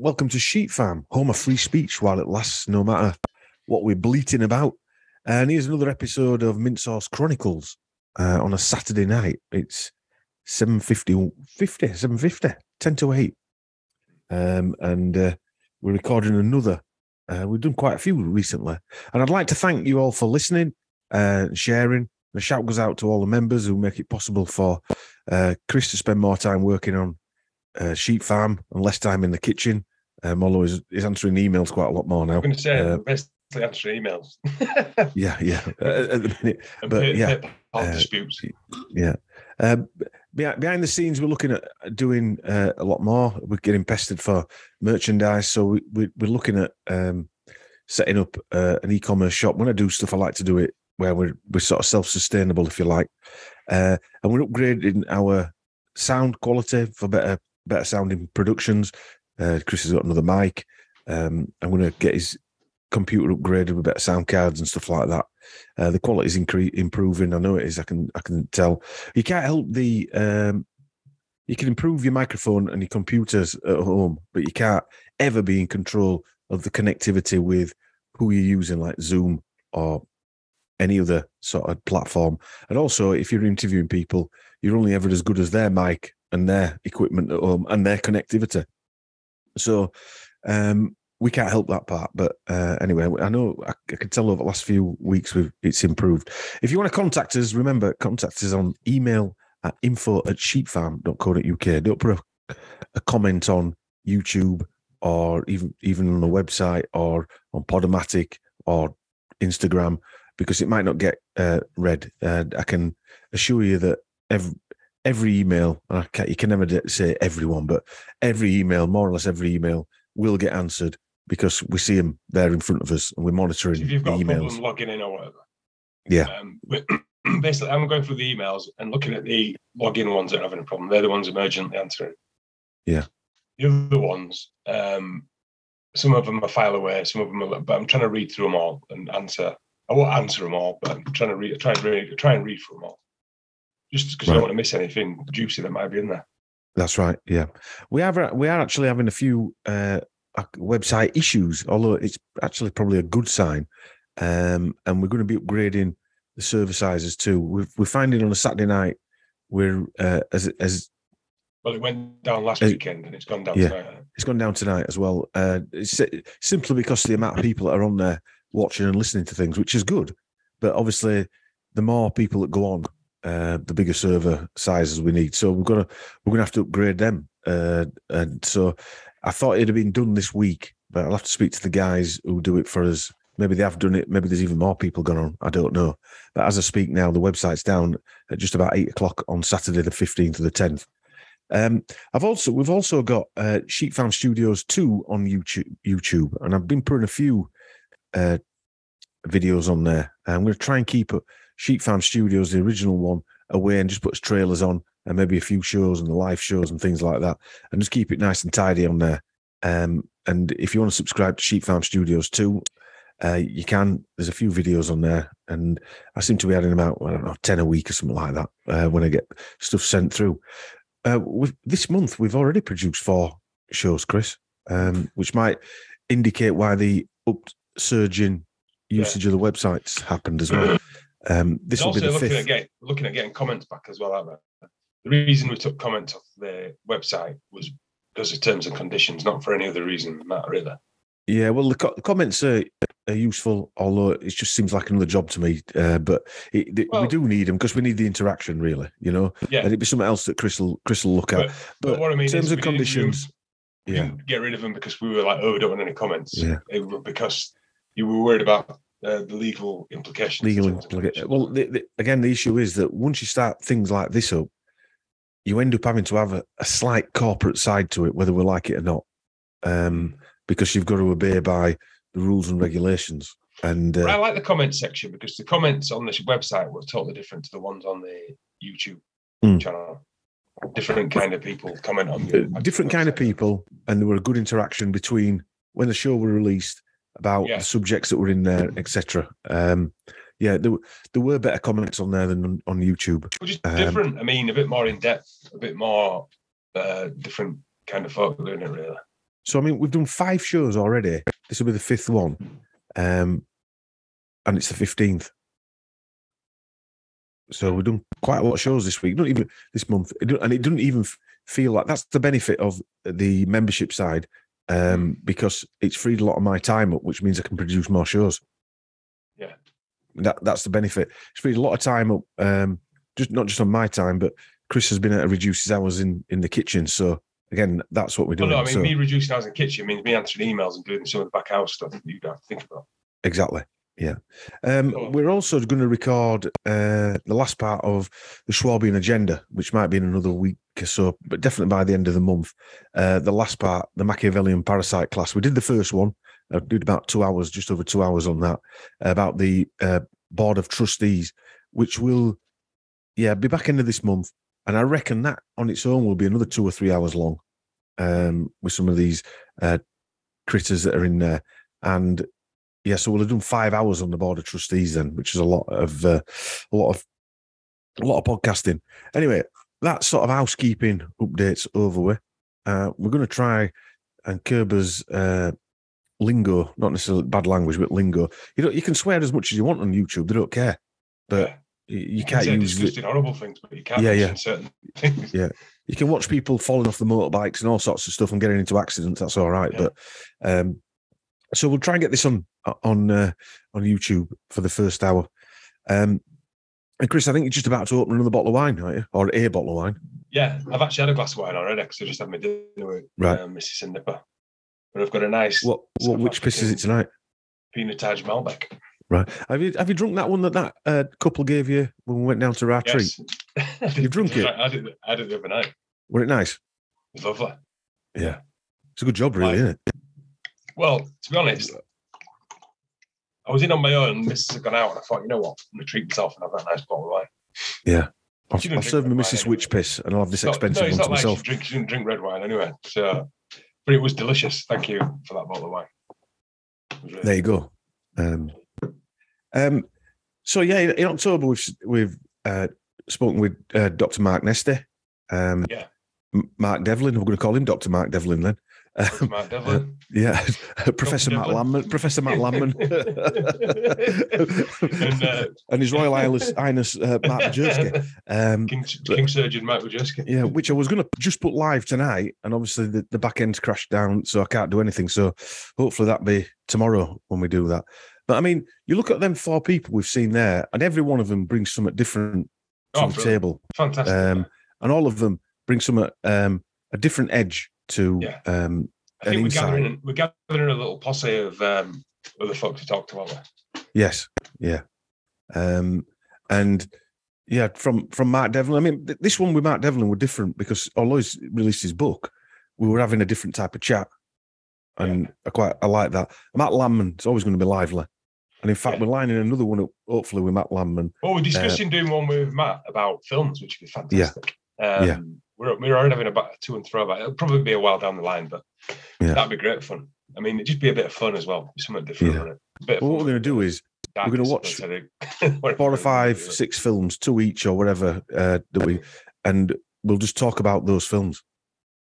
welcome to Sheep Farm, home of free speech while it lasts, no matter what we're bleating about. And here's another episode of Mint Sauce Chronicles uh, on a Saturday night. It's 7.50, 50, 7.50, 10 to 8. Um, and uh, we're recording another. Uh, we've done quite a few recently. And I'd like to thank you all for listening uh, and sharing. The shout goes out to all the members who make it possible for uh, Chris to spend more time working on uh, sheep farm and less time in the kitchen. Um, although he's, he's answering emails quite a lot more now. I'm going to say Uh, basically answering emails. Yeah, yeah. Uh, at the minute, but pay- yeah, pal uh, disputes. yeah. Um, behind, the scenes, we're looking at doing uh, a lot more. We're getting pestered for merchandise, so we, we, we're looking at um, setting up uh, an e-commerce shop. When I do stuff, I like to do it where we're we're sort of self-sustainable, if you like. Uh, and we're upgrading our sound quality for better better sounding productions. Uh, Chris has got another mic. Um, I'm going to get his computer upgraded with better sound cards and stuff like that. Uh, the quality is incre- improving. I know it is. I can I can tell. You can't help the. Um, you can improve your microphone and your computers at home, but you can't ever be in control of the connectivity with who you're using, like Zoom or any other sort of platform. And also, if you're interviewing people, you're only ever as good as their mic and their equipment at home and their connectivity. So um, we can't help that part. But uh, anyway, I know I, I can tell over the last few weeks we've, it's improved. If you want to contact us, remember, contact us on email at info at sheepfarm.co.uk. Don't put a, a comment on YouTube or even even on the website or on Podomatic or Instagram because it might not get uh, read. Uh, I can assure you that every every email, and I can't, you can never say everyone, but every email, more or less every email, will get answered because we see them there in front of us and we're monitoring if you've got a emails. problem logging in or whatever. Yeah. Um, basically, I'm going through the emails and looking at the login ones that are having a problem. They're the ones emergently answering. Yeah. The other ones, um, some of them are file away, some of them are, but I'm trying to read through them all and answer. I won't answer them all, but I'm trying to read, try and read, try and read through them all. Just because I Right. don't want to miss anything juicy that might be in there. That's right. Yeah, we have we are actually having a few uh, uh, website issues, although it's actually probably a good sign. Um, and we're going to be upgrading the server sizes too. We're, we're finding on a Saturday night we're uh, as as Well, it went down last Uh, weekend and it's gone down yeah. tonight. it's gone down tonight as well. Uh, it's simply because of the amount of people that are on there watching and listening to things, which is good. But obviously, the more people that go on, uh, the bigger server sizes we need. So we're gonna we're gonna have to upgrade them. Uh, and so I thought it'd have been done this week, but I'll have to speak to the guys who do it for us. Maybe they have done it. Maybe there's even more people gone on. I don't know. But as I speak now, the website's down at just about eight o'clock on Saturday, the fifteenth to the tenth. Um, I've also we've also got uh, Sheep Farm Studios two on YouTube, YouTube, and I've been putting a few uh, videos on there. I'm going to try and keep Sheep Farm Studios, the original one, away and just puts trailers on and maybe a few shows and the live shows and things like that, and just keep it nice and tidy on there. Um, and if you want to subscribe to Sheep Farm Studios too, uh, you can. There's a few videos on there, and I seem to be adding them out. I don't know, ten a week or something like that uh, when I get stuff sent through. Uh, this month, we've already produced four shows, Chris, um, which might indicate why the upsurging usage of the websites happened as well. Um, this will be also the looking fifth. at getting looking at getting comments back as well, aren't we? The reason we took comments off the website was because of terms and conditions, not for any other reason than that, really. Yeah, well, the, co- the comments are, are useful, although it just seems like another job to me. Uh, but it, it- we do need them because we need the interaction, really. You know, Yeah. and it'd be something else that Chris will, Chris will look at. But, But, what I mean terms is and conditions, yeah, get rid of them because we were like, oh, we don't want any comments. Yeah. It because you were worried about uh, the legal implications. legal. terms and implica- conditions. Well, the, the, again, the issue is that once you start things like this up, you end up having to have a, a slight corporate side to it, whether we like it or not, um, because you've got to obey by the rules and regulations. And But I uh, like the comment section because the comments on this website were totally different to the ones on the YouTube Hmm. channel. Different kind of people comment on uh, different kind of people, and there were a good interaction between when the show were released about Yeah. the subjects that were in there, etc. Um, yeah, there, were- there were better comments on there than on, on YouTube. Which is Um, different. I mean, a bit more in depth, a bit more uh, different kind of folk doing it, really. So I mean, we've done five shows already. This will be the fifth one, um, and it's the fifteenth. So we've done quite a lot of shows this week. Not even this month, it and it doesn't even feel like that's the benefit of the membership side, um, because it's freed a lot of my time up, which means I can produce more shows. Yeah. that that's the benefit. It's freed a lot of time up, um, just not just on my time, but Chris has been able to reduce his hours in in the kitchen. So again, that's what we're Well, doing. no, I mean, So- me reducing hours in the kitchen means me answering emails and doing some of the back house stuff that you don't have to think about. Exactly. Yeah. Um, Cool. We're also going to record uh, the last part of the Schwabian agenda, which might be in another week or so, but definitely by the end of the month. Uh, the last part, the Machiavellian parasite class. We did the first one. I did about two hours, just over two hours on that, about the uh, board of trustees, which will, yeah, be back end of this month. And I reckon that on its own will be another two or three hours long um, with some of these uh, critters that are in there. And yeah, so we'll have done five hours on the board of trustees then, which is a lot of uh, a lot of a lot of podcasting. Anyway, that sort of housekeeping updates over with. Uh, we're going to try and Kerber's uh, lingo, not necessarily bad language, but lingo. You know, you can swear as much as you want on YouTube; they don't care. But Yeah. you, you can't use disgusting, horrible things, but you can't Yeah, yeah. certain things. Yeah. You can watch people falling off the motorbikes and all sorts of stuff and getting into accidents. That's all right. Yeah. But um, so we'll try and get this on on uh, on YouTube for the first hour. Um, and Chris, I think you're just about to open another bottle of wine, aren't you? Or a bottle of wine. Yeah, I've actually had a glass of wine already because I just had my dinner with Right. um, Mrs. Nipper. But I've got a nice What? what which piss is it tonight? Pinot Taj Malbec. Right. Have you have you drunk that one that that uh, couple gave you when we went down to our treat? Yes. You've drunk it? I did, I did it the other night. Were it nice? was lovely. Yeah. It's a good job, really, Right. isn't it? Well, to be honest, I was in on my own. Mrs. had gone out, and I thought, you know what, I'm going to treat myself and have that nice bottle of wine. I'll drink serve my Mrs. anyway. Witch piss, and I'll have this not- expensive no, one to like myself. she, drink, she didn't drink red wine anyway. So, but it was delicious. Thank you for that bottle of wine. Really There you go. Um, um, so yeah, in, in October we've we've uh, spoken with uh, Dr. Mark Nesti. Um, Yeah. Mark Devlin. We're going to call him Dr. Mark Devlin then. Dr. Um, Matt Devlin. yeah, Professor Matt. Lamman. Professor Matt Lamman. and uh, and His Royal Highness, Highness uh, Mark Majerski. Um, King, King Surgeon Matt Wojcicki. yeah, which I was going to just put live tonight, and obviously the, the back end's crashed down, so I can't do anything. So hopefully that'll be tomorrow when we do that. But I mean, you look at them four people we've seen there, and every one of them brings something different to Oh, the brilliant. table, Fantastic. um, and all of them bring some um, a different edge to Yeah. um, I think we're insight. gathering, we're gathering a little posse of um, other folks to talk to, aren't we? Yes, yeah, um, and yeah, from from Mark Devlin. I mean, th- this one with Mark Devlin were different because although he's released his book, we were having a different type of chat, and I quite I like that. Matt Lamman is always going to be lively, and in fact, Yeah. we're lining another one up hopefully with Matt Lamman. Well, we're discussing doing one with Matt about films, which would be fantastic. Um, Yeah. We're, we're already having a to and about it. It'll probably be a while down the line, but Yeah. that'd be great fun. I mean, it'd just be a bit of fun as well. Something different. Yeah. wouldn't it? A bit of Well, what we're going to do the we're gonna watch so they- whatever four or five, six films, two each or whatever uh, that we, and we'll just talk about those films.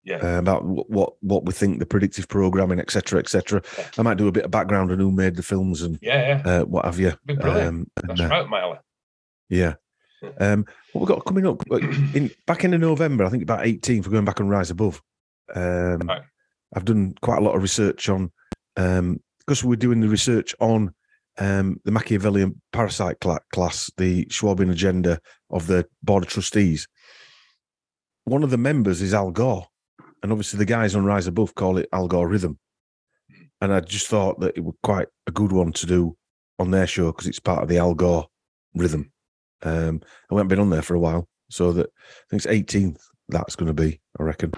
Yeah. uh, about wh- what what we think the predictive programming, etc., etc. Yeah. I might do a bit of background on who made the films and Yeah, yeah. uh, what have you. Um, and, That's uh, right, Miley. Yeah. Um, what we've got coming up in back in November, I think about 18th, we're going back on Rise Above. Um, Right. I've done quite a lot of research on um, because we're doing the research on um, the Machiavellian parasite class, the Schwabian agenda of the Board of Trustees. One of the members is Al Gore, and obviously the guys on Rise Above call it Al Gore Rhythm. And I just thought that it was quite a good one to do on their show because it's part of the Al Gore rhythm. Um, I haven't been on there for a while, so that I think it's 18th. That's going to be, I reckon.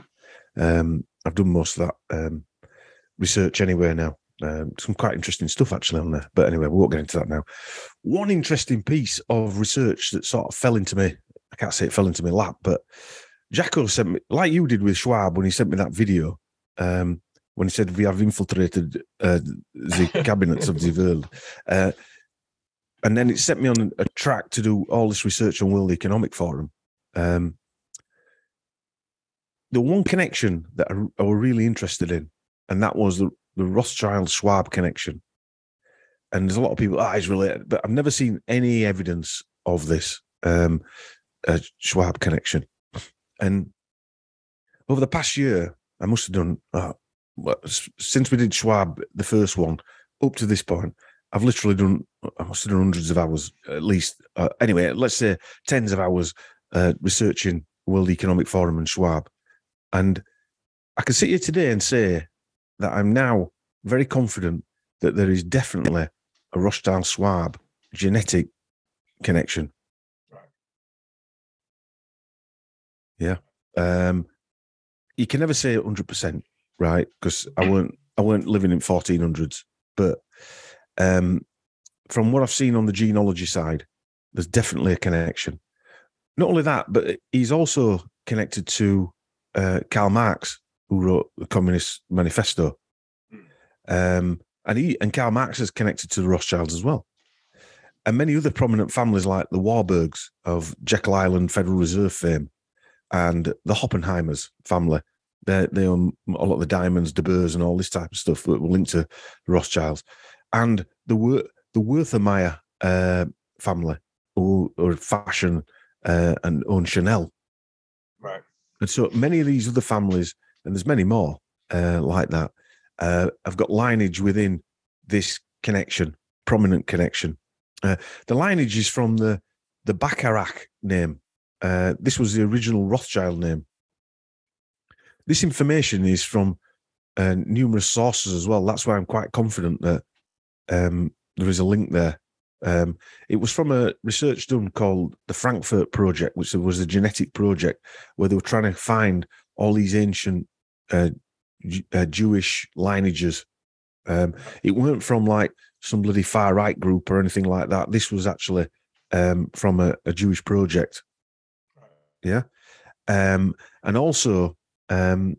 Um, I've done most of that um, research anyway now. Um, some quite interesting stuff actually on there, but anyway, we won't get into that now. One interesting piece of research that sort of fell into me. I can't say it fell into my lap, but Jacko sent me, like you did with Schwab when he sent me that video. Um, when he said we have infiltrated uh, the cabinets of the world, uh, and then it set me on a track to do all this research on World Economic Forum. Um, the one connection that I, I were really interested in and that was the, the Rothschild Schwab connection. And there's a lot of people, ah, oh, he's related, but I've never seen any evidence of this um, Schwab connection. And over the past year, I must have done, uh, since we did Schwab, the first one, up to this point, I've literally done, I must have done hundreds of hours at least. Uh, anyway, let's say tens of hours uh, researching World Economic Forum and Schwab. And I can sit here today and say that I'm now very confident that there is definitely a Rothschild Schwab genetic connection. Right. Yeah. Um, you can never say 100%, right? Because I weren't I weren't living in 1400s, but um, from what I've seen on the genealogy side, there's definitely a connection. Not only that, but he's also connected to uh, Karl Marx, who wrote the Communist Manifesto. Um, and he and Karl Marx is connected to the Rothschilds as well. And many other prominent families like the Warburgs of Jekyll Island Federal Reserve fame and the Oppenheimers family. They, they own a lot of the diamonds, De Beers, and all this type of stuff that were linked to the Rothschilds. And the the Wertheimer uh, family, who are fashion uh, and own Chanel. Right. And so many of these other families, and there's many more uh, like that, uh, have got lineage within this connection, prominent connection. Uh, the lineage is from the the Bacharach name. Uh, this was the original Rothschild name. This information is from uh, numerous sources as well. That's why I'm quite confident that um, there is a link there. Um, it was from a research done called the Frankfurt Project, which was a genetic project where they were trying to find all these ancient uh, uh, Jewish lineages. Um, it weren't from like some bloody far right group or anything like that. This was actually um, from a, a, Jewish project. Yeah. Um, and also um,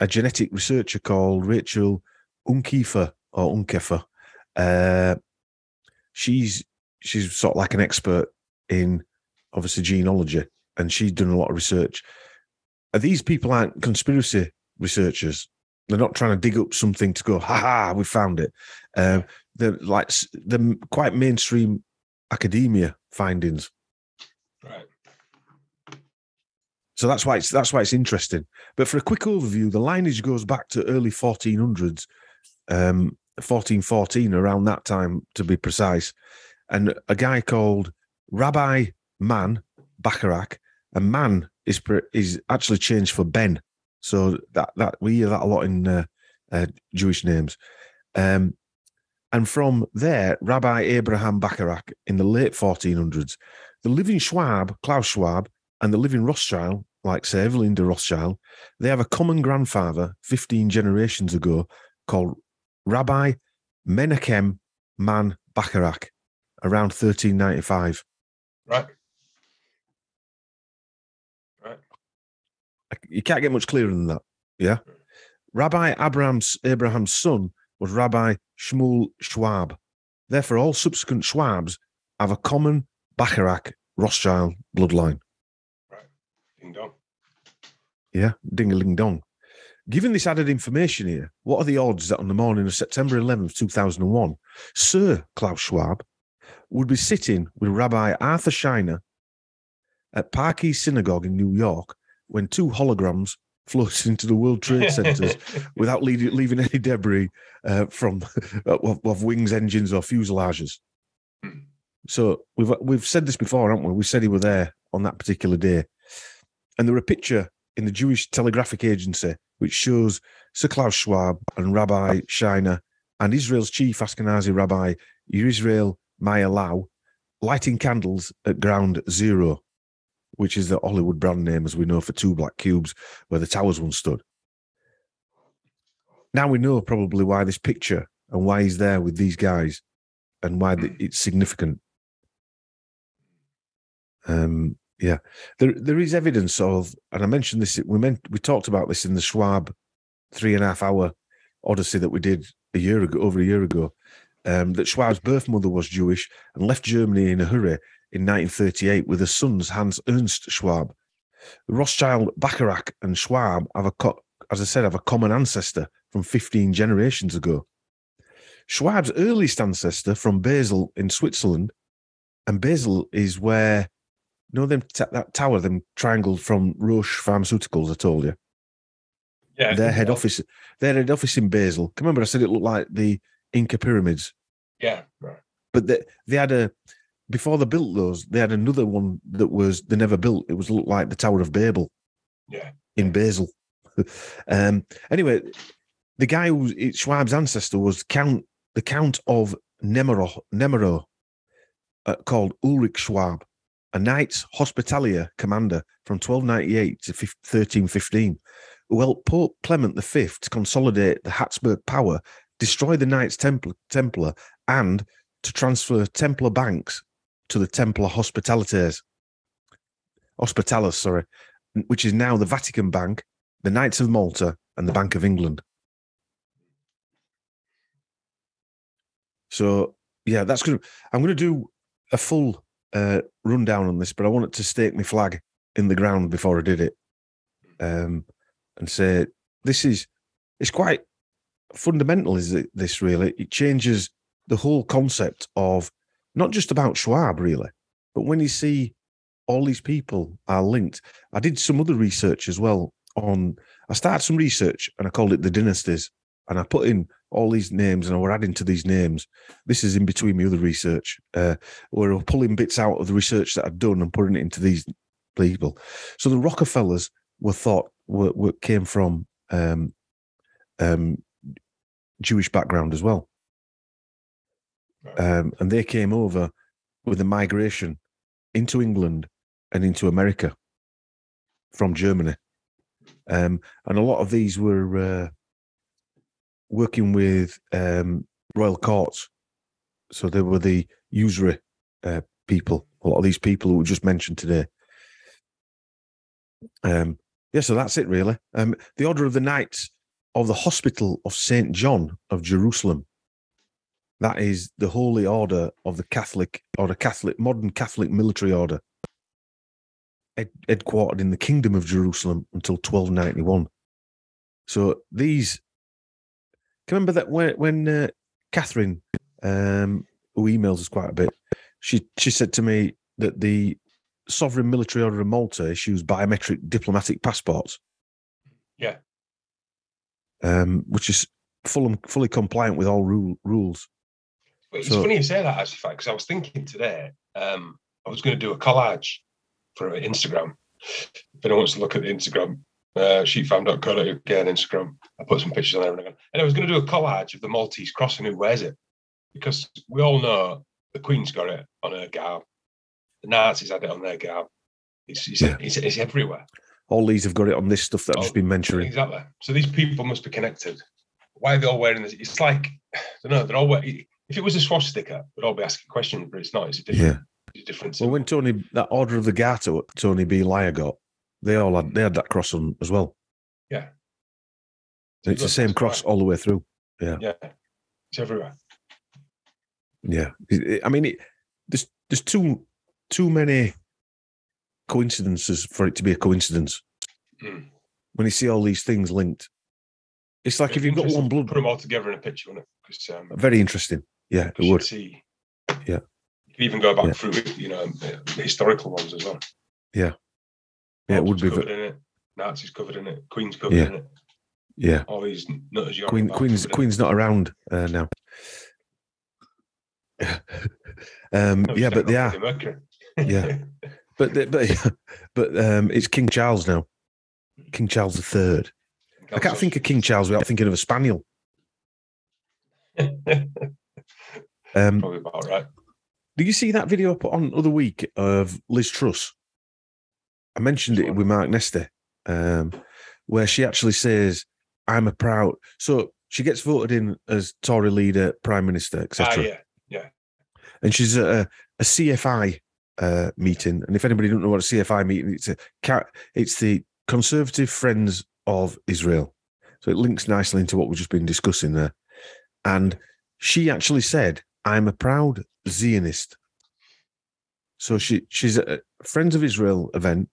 a genetic researcher called Rachel Unkefer or Unkefer. Uh, she's she's sort of like an expert in obviously genealogy, and she's done a lot of research. These people aren't conspiracy researchers. They're not trying to dig up something to go, ha ha, we found it. Um, they're like the quite mainstream academia findings. Right. So that's why it's that's why it's interesting. But for a quick overview, the lineage goes back to early 1400s, um, 1414, around that time to be precise. And a guy called Rabbi Man Bacharach, and Man is is actually changed for Ben. So that that we hear that a lot in uh, uh, Jewish names. Um, and from there, Rabbi Abraham Bacharach in the late 1400s, the living Schwab, Klaus Schwab, and the living Rothschild, like say Evelyn de Rothschild, they have a common grandfather 15 generations ago called Rabbi Menachem Man Bacharach around 1395. Right. Right. You can't get much clearer than that. Yeah. Rabbi Abraham's Abraham's son was Rabbi Shmuel Schwab. Therefore, all subsequent Schwabs have a common Bacharach Rothschild bloodline. Right. Ding dong. Yeah, ding a ling dong. Given this added information here, what are the odds that on the morning of September 11th, 2001, Sir Klaus Schwab would be sitting with Rabbi Arthur Schneier at Park East Synagogue in New York when two holograms floated into the World Trade Centers without leaving, leaving any debris uh, from of, of, wings, engines, or fuselages. So we've we've said this before, haven't we? We said he were there on that particular day, and there were a picture in the Jewish Telegraphic Agency which shows Sir Klaus Schwab and Rabbi Schneier and Israel's chief Ashkenazi Rabbi Yisrael Meir Lau lighting candles at Ground Zero which is the Hollywood brand name, as we know, for two black cubes where the towers once stood. Now we know probably why this picture and why he's there with these guys and why it's significant. Um, yeah, there there is evidence of, and I mentioned this. We meant we talked about this in the Schwab three and a half hour odyssey that we did a year ago, over a year ago. Um, that Schwab's birth mother was Jewish and left Germany in a hurry in 1938 with her sons Hans Ernst Schwab. Rothschild, Bacharach, and Schwab have a, co- as I said, have a common ancestor from 15 generations ago. Schwab's earliest ancestor from Basel in Switzerland, and Basel is where know them that tower, them triangle from Roche Pharmaceuticals. I told you. Yeah. Their head office, their head office in Basel. Remember, I said it looked like the Inca pyramids. Yeah. Right. But they, they had a before they built those, they had another one that was they never built. It was looked like the Tower of Babel. Yeah. In Basel. um. Anyway, the guy who Schwab's ancestor was Count the Count of Nemero, Nemero uh, called Ulrich Schwab, a Knights Hospitalier commander from 1298 to 1315, who helped Pope Clement V to consolidate the Habsburg power, destroy the Knights Templar, Templar and to transfer Templar banks to the Templar Hospitalites, Hospitalis, sorry, which is now the Vatican Bank, the Knights of Malta, and the Bank of England. So yeah, that's good. I'm going to do a full uh, rundown on this, but I wanted to stake my flag in the ground before I did it, um, and say this is it's quite fundamental. Is it this really? It changes the whole concept of not just about Schwab really, but when you see all these people are linked. I did some other research as well on. I started some research and I called it the dynasties, and I put in all these names and we're adding to these names. This is in between my other research. Uh, we're pulling bits out of the research that I'd done and putting it into these people. So the Rockefellers were thought were, were came from um, um, Jewish background as well, um, and they came over with a migration into England and into America from Germany, um, and a lot of these were. Uh, working with um, royal courts. So they were the usury uh, people, a lot of these people who were just mentioned today. Um, yeah, so that's it really. Um, the Order of the Knights of the Hospital of St. John of Jerusalem. That is the holy order of the Catholic or the Catholic modern Catholic military order, headquartered in the Kingdom of Jerusalem until 1291. So these can remember that when when uh, Catherine, um, who emails us quite a bit, she she said to me that the sovereign military order of Malta issues biometric diplomatic passports. Yeah. Um, which is full fully compliant with all rule, rules. It's so, funny you say that, actually, because I was thinking today, um, I was going to do a collage for Instagram. If anyone wants to look at the Instagram, uh, sheepfarm.co.uk on Instagram. I put some pictures on there and again. And I was going to do a collage of the Maltese cross and who wears it. Because we all know the Queen's got it on her garb. The Nazis had it on their garb. It's, it's, yeah. it's, it's everywhere. All these have got it on this stuff that I've just been mentioning. Exactly. So these people must be connected. Why are they all wearing this? It's like, I don't know, they're all wearing, if it was a swastika, we'd all be asking questions, but it's not. It's a different, yeah. it's a different Well, when Tony, that Order of the Garter, Tony B. Lyer got, they all had they had that cross on as well. Yeah. It's the same cross all the way through. Yeah. Yeah. It's everywhere. Yeah. I mean, it, there's there's too too many coincidences for it to be a coincidence. Mm. When you see all these things linked, it's like if you've got one blood. Put them all together in a picture, wouldn't it? Um, Very interesting. Yeah, it would. See, yeah. You even go back yeah. through, you know, historical ones as well. Yeah. Yeah, it would be. Covered in it. Nazis covered in it. Queen's covered yeah. in it. Yeah. All these nutters. Queen, Queen's Queen's not around uh, now. um, no, yeah, but they are. yeah, but they, but but um, it's King Charles now. King Charles III. I can't think of King Charles without thinking of a spaniel. um, Probably about right. Did you see that video I put on other week of Liz Truss? I mentioned it with Mark Nesti, um, where she actually says, "I'm a proud." So she gets voted in as Tory leader, prime minister, etc. Ah, yeah, yeah. And she's at a, a CFI uh, meeting, and if anybody don't know what a CFI meeting, it's a it's the Conservative Friends of Israel. So it links nicely into what we've just been discussing there. And she actually said, "I'm a proud Zionist." So she she's at a Friends of Israel event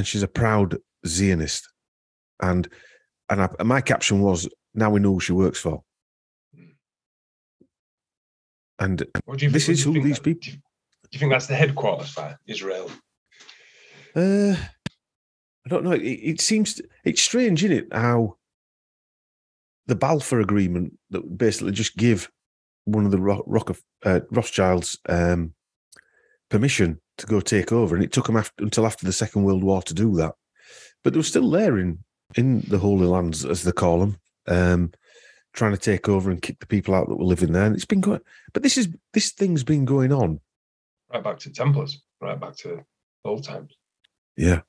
and she's a proud Zionist. And and, I, and my caption was, now we know who she works for. And you This is who think these that- people- Do you, do you think that's the headquarters for Israel? uh, I don't know. It, it seems it's strange, isn't it? How the Balfour Agreement that basically just give one of the Ro- Rock uh, Rothschilds um, permission to go take over, and it took them after, until after the Second World War to do that. But they were still there in in the Holy Lands, as they call them, um, trying to take over and kick the people out that were living there. And it's been going, but this is this thing's been going on. Right back to Templars, right back to old times. Yeah,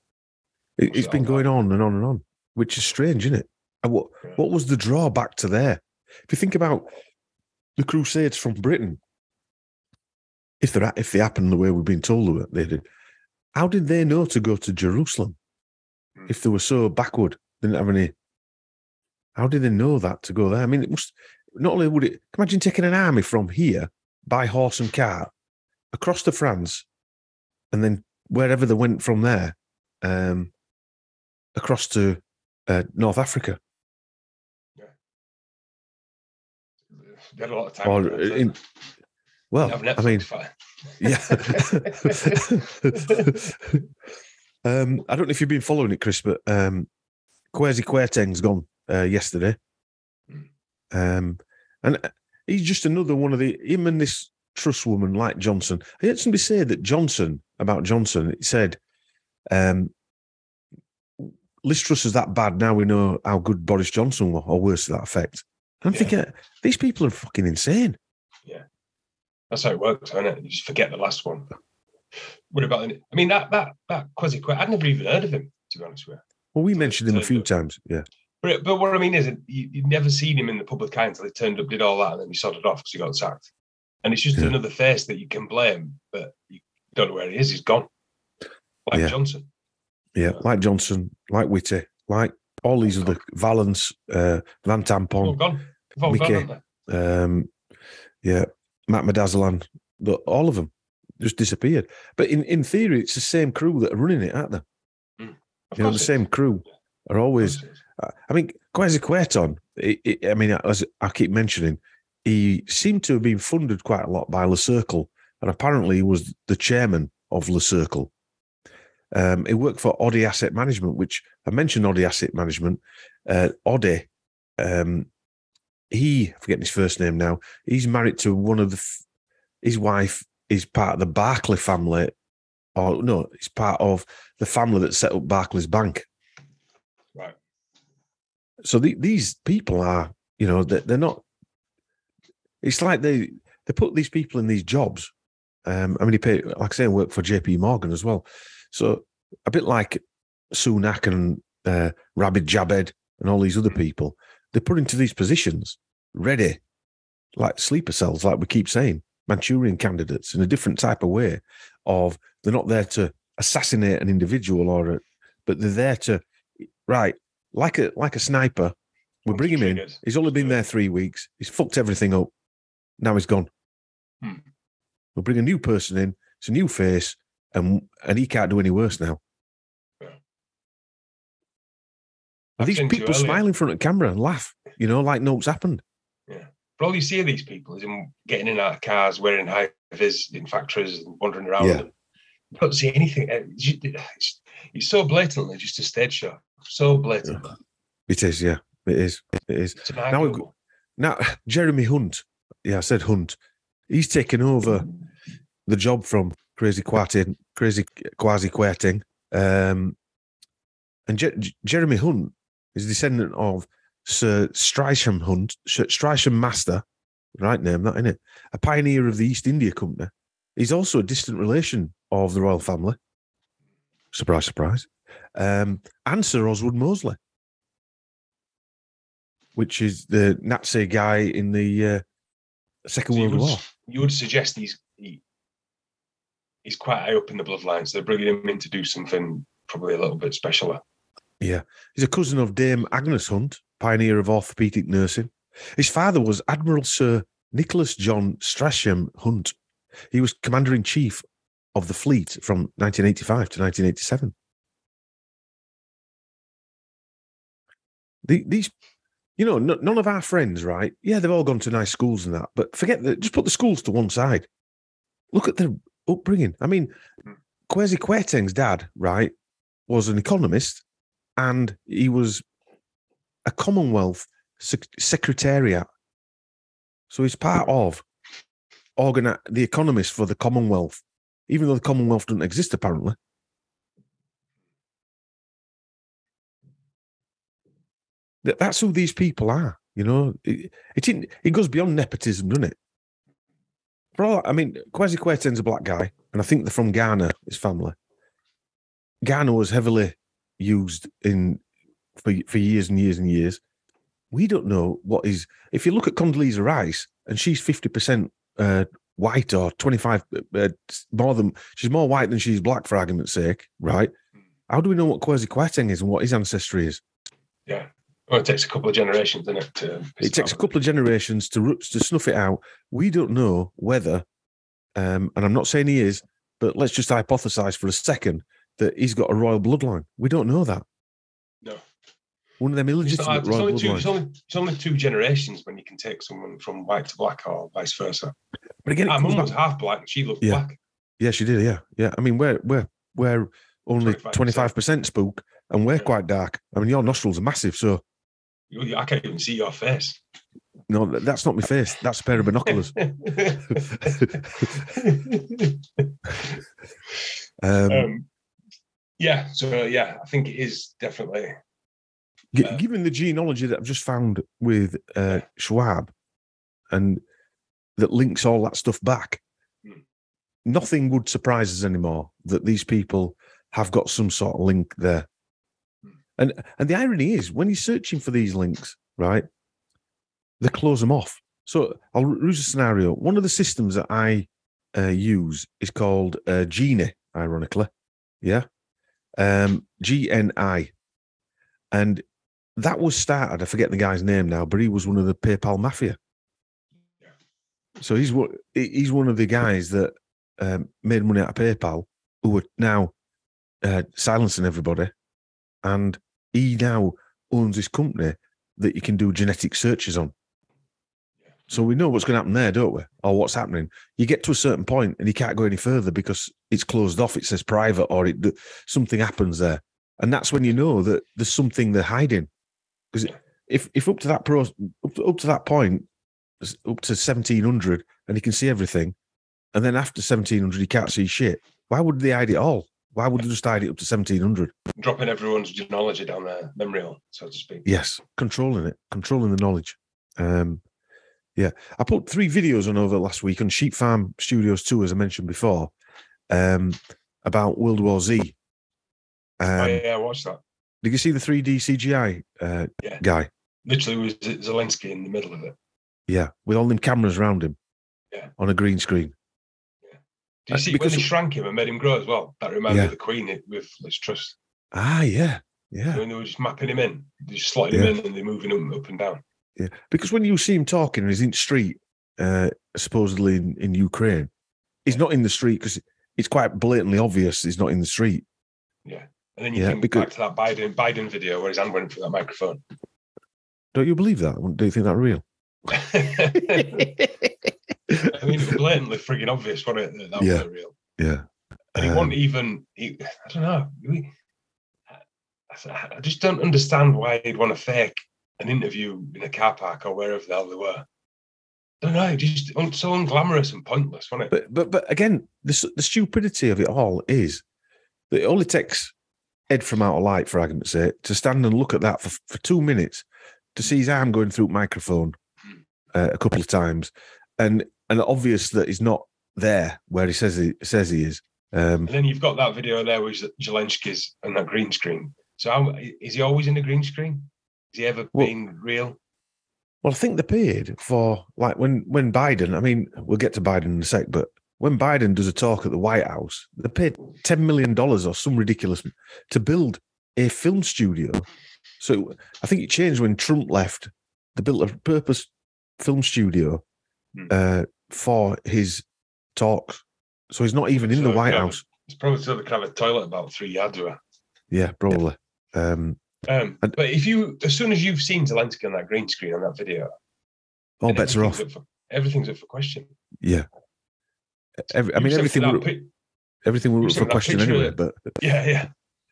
it, it's been going on and on and on, which is strange, isn't it? And what Yeah. what was the drawback to there? If you think about the Crusades from Britain, if they if they happened the way we've been told they did, how did they know to go to Jerusalem Hmm. if they were so backward? Didn't have any. How did they know that to go there? I mean, it must not only would it imagine taking an army from here by horse and cart across to France, and then wherever they went from there, um, across to uh, North Africa. Yeah, They had a lot of time. Or on their hands, in, didn't well, I mean, yeah. um, I don't know if you've been following it, Chris, but um, Kwesi Kwarteng's gone uh, yesterday, Mm. um, and he's just another one of the him and this Truss woman like Johnson. I heard somebody say that Johnson about Johnson. It said, um, "Liz Truss is that bad. Now we know how good Boris Johnson was, or worse to that effect." I'm Yeah. thinking these people are fucking insane. That's how it works, isn't it? You just forget the last one. What about? I mean, that that that Kwarteng, I'd never even heard of him to be honest with you. Well, we mentioned him a few times. Yeah. But but what I mean is, you, you'd never seen him in the public eye until he turned up, did all that, and then he sorted off because he got sacked. And it's just Yeah. another face that you can blame, but you don't know where he is. He's gone. Like Yeah. Johnson. Yeah, like Johnson, like Whitty, like all these other Vallance, uh, Van Tampon, gone. They've gone, Mickey. um, yeah, Matt Medazalan, all of them just disappeared. But in, in theory, it's the same crew that are running it, aren't they? Of You know, the same crew are always. is. I mean, Kwesi it, I mean, as I keep mentioning, he seemed to have been funded quite a lot by Le Circle, and apparently he was the chairman of Le Circle. Um, he worked for Odey Asset Management, which I mentioned Odey Asset Management. Uh, Odey, um, he, forgetting his first name now, he's married to one of the, his wife is part of the Barclay family, or no, it's part of the family that set up Barclays Bank Right. so the, these people are you know they're, they're not it's like they they put these people in these jobs um i mean he pay like i say work for jp morgan as well so a bit like sunak and uh rabid jabed and all these other Mm. people they're put into these positions ready like sleeper cells like we keep saying manchurian candidates in a different type of way of they're not there to assassinate an individual or a, but they're there to right like a like a sniper. We bring him in. He's only been there three weeks. He's fucked everything up. Now he's gone. Hmm. We'll bring a new person in. It's a new face, and and he can't do any worse now. I've these people smile in front of camera and laugh, you know, like nothing's happened. Yeah. But all you see of these people is them getting in and out of cars, wearing high vis in factories and wandering around. Yeah. And you don't see anything. Uh, It's, so blatantly just a stage show. So blatant. It is, yeah, it is, it is. Now we've. Now, Jeremy Hunt, yeah, I said Hunt. He's taken over the job from Crazy Quarting, Crazy Quasi Quarting. Um, and Je- Jeremy Hunt is a descendant of Sir Streynsham Hunt, Sir Streynsham Master, right name, that, isn't it? A pioneer of the East India Company. He's also a distant relation of the royal family. Surprise, surprise. Um, and Sir Oswald Mosley, which is the Nazi guy in the uh, Second So World would, War. you would suggest he's he, he's quite high up in the bloodline, so they're bringing him in to do something probably a little bit specialer. He's a cousin of Dame Agnes Hunt, pioneer of orthopedic nursing. His father was Admiral Sir Nicholas John Streynsham Hunt. He was commander in chief of the fleet from 1985 to 1987. The, these You know, n- none of our friends, right? Yeah, they've all gone to nice schools and that, but forget that. Just put the schools to one side. Look at their upbringing. I mean, Hmm. Kwesi Kwarteng's dad, right, was an economist, and he was a Commonwealth sec- secretariat. So he's part of organi- the economist for the Commonwealth, even though the Commonwealth doesn't exist apparently. That- That's who these people are. You know, it, it, it goes beyond nepotism, doesn't it? For all, I mean, Kwesi Kwarteng's a black guy, and I think they're from Ghana, his family. Ghana was heavily used in for for years and years and years. We don't know what is. If you look at Condoleezza Rice, and she's fifty percent uh, white or twenty five uh, more than she's more white than she's black, for argument's sake, right? How do we know what Kwesi Kwarteng is and what his ancestry is? Yeah. Well, it takes a couple of generations, doesn't it? To It takes a couple of generations to to snuff it out. We don't know whether, um, and I'm not saying he is, but let's just hypothesize for a second that he's got a royal bloodline. We don't know that. No. One of them It's, illegitimate royal only two, it's, only, it's only two generations when you can take someone from white to black or vice versa. But again, comes mum was half black and she looked Yeah. black. yeah, she did. Yeah, yeah. I mean, we're we're we're only 25%. twenty five spook, and we're Yeah. quite dark. I mean, your nostrils are massive, so I can't even see your face. no, that's not my face. That's a pair of binoculars. Um, um, yeah, so yeah, I think it is definitely. Gi- Uh, given the genealogy that I've just found with uh, Schwab and that links all that stuff back, Hmm. nothing would surprise us anymore that these people have got some sort of link there. Hmm. And and the irony is when you're searching for these links, right, they close them off. So I'll use a scenario. One of the systems that I uh, use is called uh, Geni, ironically. Yeah. Um, G N I. And that was started. I forget the guy's name now, but he was one of the PayPal mafia. Yeah. So he's one. He's one of the guys that um, made money out of PayPal, who are now uh, silencing everybody, and he now owns this company that you can do genetic searches on. So we know what's going to happen there, don't we? Or what's happening. You get to a certain point and you can't go any further because it's closed off. It says private, or it something happens there, and that's when you know that there's something they're hiding. Because if if up to that pro up to, up to that point, up to seventeen hundred, and he can see everything, and then after seventeen hundred he can't see shit. Why would they hide it all? Why would they just hide it up to seventeen hundred? dropping everyone's genealogy down their memory hole, so to speak. Yes, controlling it, controlling the knowledge. Um, yeah, I put three videos on over last week on Sheep Farm Studios Two, as I mentioned before, um, about World War Z. Um, oh, yeah, I watched that. Did you see the 3D CGI uh, Yeah. guy? Literally was Zelensky in the middle of it. Yeah, with all them cameras around him. Yeah. On a green screen. Yeah. Do you Uh, see because- when they shrank him and made him grow as well? That reminded Yeah. me of the Queen it- with Liz Truss. Ah, yeah, yeah, When they were just mapping him in, they just slotting Yeah. him in and they're moving him up and down. Yeah. Because when you see him talking, he's in the street, uh, supposedly in, in Ukraine. He's not in the street because it's quite blatantly obvious he's not in the street. Yeah. And then you Yeah, think because- back to that Biden Biden video where his hand went through that microphone. Don't you believe that? Do you think that real? I mean, it blatantly frigging obvious, wasn't it? That, that Yeah. wasn't real. yeah. And he Um, wasn't even, he, I don't know. I, I just don't understand why he'd want to fake an interview in a car park or wherever the hell they were. I don't know, just un- so unglamorous and pointless, wasn't it? But but but again, the the stupidity of it all is that it only takes Ed from Outer Light, for argument's sake, to stand and look at that for, for two minutes to see his arm going through microphone uh, a couple of times, and and obvious that he's not there where he says he says he is. Um, And then you've got that video there with Zelensky's and that green screen. So how, is he always in the green screen? Has he ever Well- been real? well, I think they paid for like when when Biden. I mean, we'll get to Biden in a sec, but when Biden does a talk at the White House, they paid ten million dollars or some ridiculous to build a film studio. So I think it changed when Trump left. They built a purpose film studio Hmm. uh, for his talks. So he's not even in So, the White House. It's probably still the kind of toilet about three yards away. Yeah, probably. Um, Um, And- but if you, as soon as you've seen Zelensky on that green screen on that video, All bets are off. everything's up for- everything's up for question. Yeah. Every, I mean, everything. Were, pic- everything were up for question picture anyway. But Yeah, yeah.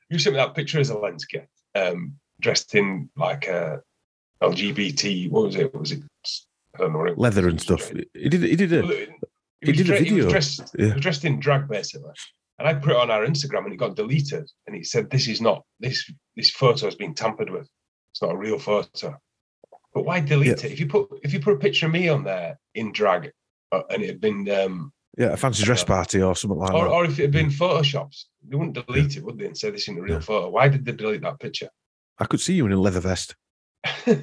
You sent me that picture of Zelensky, um, dressed in like a LGBT. What was it? What was it? I don't know. What it leather and stuff. He did. He did a. He was did a dre- He video. was dressed, he was dressed in drag basically, and I put it on our Instagram, and it got deleted. And he said, "This is not this. This photo has been tampered with. It's not a real photo." But why delete it? If you put if you put a picture of me on there in drag, uh, and it had been, um, Yeah, a fancy dress party or something like or, that. or if it had been photoshopped, they wouldn't delete it, would they? And say this isn't a real Yeah. photo. Why did they delete that picture? I could see you in a leather vest.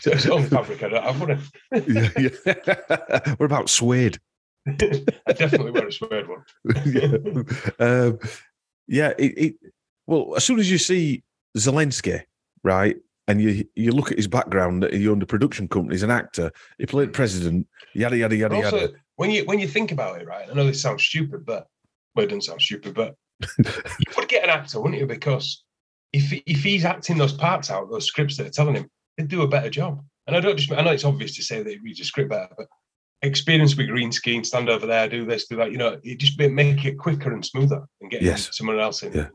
So it's own fabric. I, don't, I wouldn't. yeah, yeah. what about suede? I definitely wear a suede one. yeah, um, yeah. It, it, well, as soon as you see Zelensky, right, and you you look at his background, that he owned a production company, he's an actor, he played president, yada yada yada also, yada. when you when you think about it, right? I know this sounds stupid, but well, it doesn't sound stupid, but you would get an actor, wouldn't you? Because if if he's acting those parts out, those scripts that are telling him, he'd do a better job. And I don't just I know it's obvious to say that he reads a script better, but experience with green screen, stand over there, do this, do that. You know, it just make- it quicker and smoother and get Yes. someone else in, Yeah.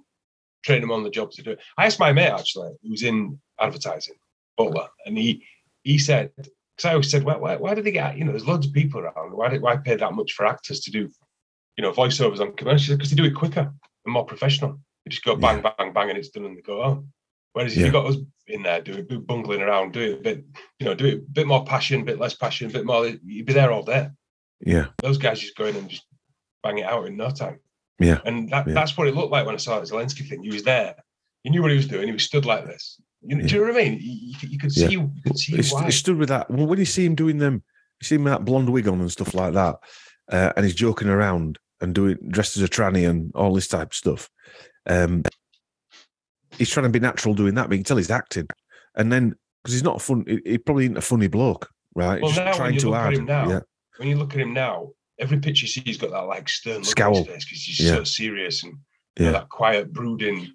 train them on the job to do it. I asked my mate actually, who's in advertising, Butler, and he he said because I always said, why, why, why do they get, you know, there's loads of people around. Why, did why pay that much for actors to do, you know, voiceovers on commercials? Because they do it quicker and more professional. They just go bang, bang, bang, and it's done and they go on. Whereas if Yeah. you got us in there doing bungling around, do it a bit, you know, do it a bit more passion, a bit less passion, a bit more, you'd be there all day. Yeah, Those guys just go in and just bang it out in no time. Yeah. And that, Yeah. that's what it looked like when I saw the Zelensky thing. He was there. He knew what he was doing. He was stood like this. You know, Do you know what I mean? You, you could- Yeah. see, you could see he, why. he stood with that. Well, when you see him doing them, you see him with that blonde wig on and stuff like that, uh, and he's joking around and doing dressed as a tranny and all this type of stuff. Um, he's trying to be natural doing that, but you can tell he's acting. And then because he's not a fun, he, he probably ain't a funny bloke, right? Well, He's now trying you too look at hard. him now, yeah, when you look at him now, every picture you see, he's got that like stern look Scowl. because he's Yeah. so serious and you know, that quiet, brooding,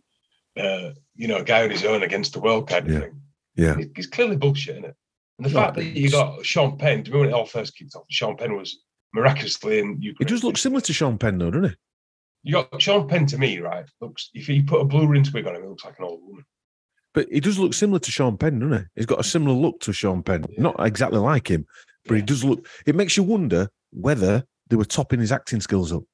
uh, you know, guy on his own against the world kind of Yeah. thing. yeah, He- He's clearly bullshitting it. And the No, fact that you got Sean Penn, do you remember when it all first kicked off? Sean Penn was miraculously in he Ukraine. does look similar to Sean Penn, though, doesn't he? You got Sean Penn to me, right? Looks if you put a blue rinse wig on him, he looks like an old woman. But he does look similar to Sean Penn, doesn't he? He's got a similar look to Sean Penn. Yeah. Not exactly like him, but he does look. It makes you wonder whether they were topping his acting skills up.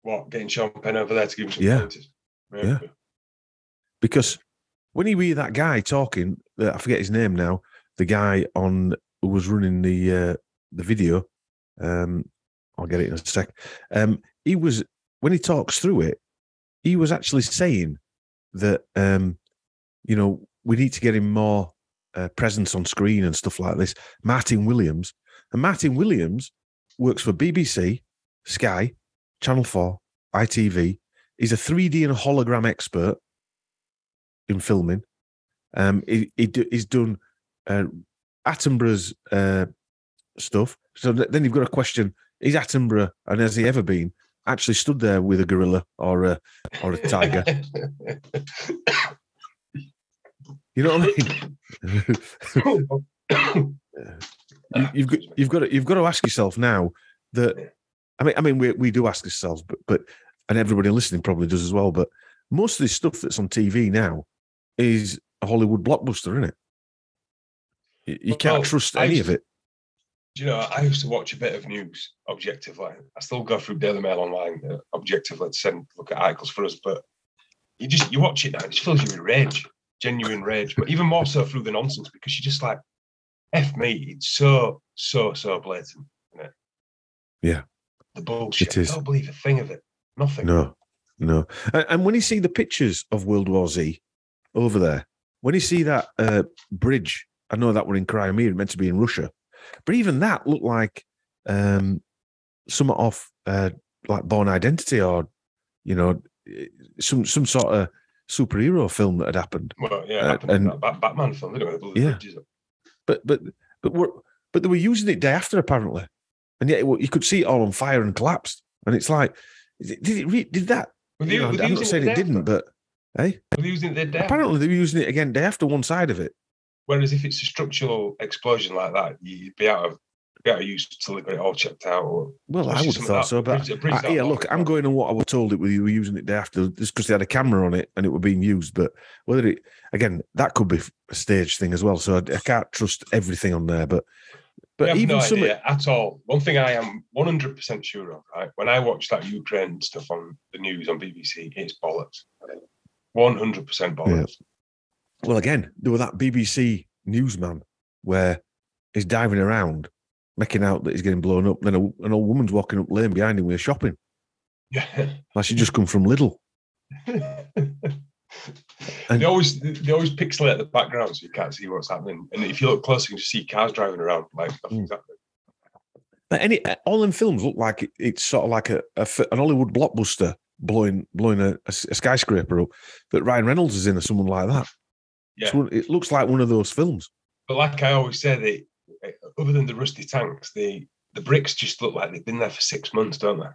What, getting Sean Penn over there to give him some Yeah. pointers? Yeah. because when you hear that guy talking, uh, I forget his name now, the guy on who was running the uh, the video, um, I'll get it in a sec. Um, he was when he talks through it, he was actually saying that um, you know we need to get him more uh, presence on screen and stuff like this. Martin Williams and Martin Williams works for BBC, Sky, Channel Four, ITV. He's a 3D and hologram expert in filming. Um, he, he do, he's done uh, Attenborough's uh, stuff. So th- then you've got a question: Is Attenborough and has he ever been actually stood there with a gorilla or a or a tiger? You know what I mean? you, you've got you've got to, you've got to ask yourself now that I mean I mean we we do ask ourselves, but but and everybody listening probably does as well. But most of this stuff that's on TV now is a Hollywood blockbuster, isn't it? You, you can't Well, trust I any used of it. You know, I used to watch a bit of news objectively. I still go through Daily Mail online uh, objectively to send look at articles for us, but you just you watch it now, it just fills you with rage, genuine rage, but even more so through the nonsense because you're just like, F me, it's so, so, so blatant, isn't it? Yeah. The bullshit. It is. I don't believe a thing of it. Nothing. No, no. And, and when you see the pictures of World War Z over there, when you see that uh, bridge, I know that we're in Crimea, meant to be in Russia, but even that looked like um, some off uh, like Bourne Identity or you know some some sort of superhero film that had happened. Well, yeah, Uh, happened and- that Batman film, didn't it? Yeah. bridges. But but but we're but they were using it day after apparently, and yet it, you could see it all on fire and collapsed. And it's like, did it re- did that Were You know, I'm not saying it didn't, after? but hey, Were they using it the day after? apparently they were using it again day after one side of it. Whereas if it's a structural explosion like that, you'd be out of be out of use till they got it all checked out. Or Well, I would have thought so, but bridge- bridge I, yeah, look, I'm going on what I was told it we were using it day after, just because they had a camera on it and it were being used. But whether it again, that could be a stage thing as well. So I, I can't trust everything on there. But but have even no some, idea at all. One thing I am 100% sure of, right? When I watch that Ukraine stuff on the news on BBC, it's bollocks. 100% bollocks. Well, again, there was that BBC newsman where he's diving around, making out that he's getting blown up. Then a, an old woman's walking up lane behind him with shopping. Yeah. Like she just come from Lidl. And- they always they always pixelate the background so you can't see what's happening. And if you look closer, you can just see cars driving around like nothing's hmm. happening. But any all them films look like it, it's sort of like a, a an Hollywood blockbuster blowing blowing a, a a skyscraper up that Ryan Reynolds is in or someone like that. Yeah. One- it looks like one of those films. But like I always say, they other than the rusty tanks, the the bricks just look like they've been there for six months, don't they?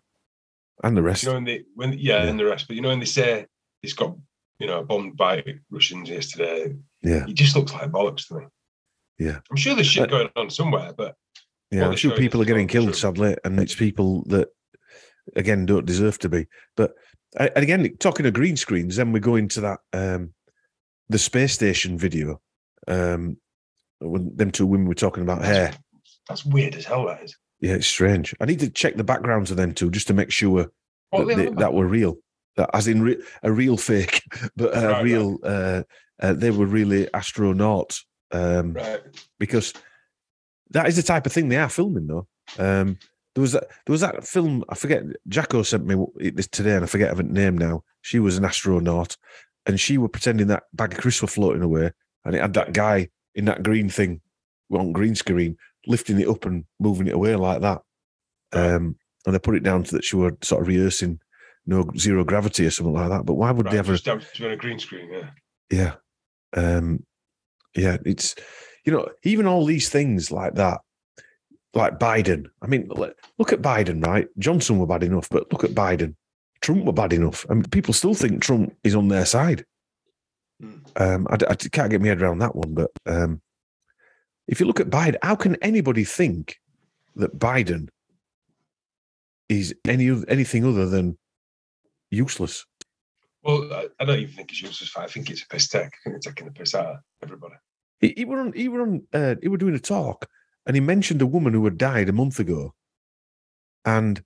And the rest. You know, when they when yeah, Yeah. and the rest. But you know, when they say it's got you know bombed by Russians yesterday, yeah. it just looks like bollocks to me. Yeah. I'm sure there's shit Uh, going on somewhere, but Yeah. I'm sure people are getting killed, true. sadly, and it's people that again don't deserve to be. But and again, talking of green screens, then we go into that um the space station video. Um when them two women were talking about hair. that's, that's weird as hell. That is. Yeah, it's strange. I need to check the backgrounds of them two just to make sure What that, are they they, that were real, that as in re- a real fake, but a Right, right. real. Uh, uh, they were really astronauts um, right. because that is the type of thing they are filming, though. Um, there was that, there was that film. I forget. Jacko sent me this today, and I forget her name now. She was an astronaut, and she were pretending that bag of crisps were floating away, and it had that guy in that green thing on green screen lifting it up and moving it away like that. Um, and they put it down to that she were sort of rehearsing no zero gravity or something like that. But why would right. they ever? Just down to a green screen. Yeah. Yeah, um, yeah. It's you know even all these things like that, like Biden. I mean, look look at Biden, right? Johnson were bad enough, but look at Biden. Trump were bad enough. I mean, people still think Trump is on their side. Mm. Um, I, I can't get my head around that one, but um, if you look at Biden, how can anybody think that Biden is any anything other than useless? Well, I, I don't even think it's useless. I think it's a piss take. I think it's taking the piss out of everybody. He, he were on. He were on. Uh, he were doing a talk, and he mentioned a woman who had died a month ago, and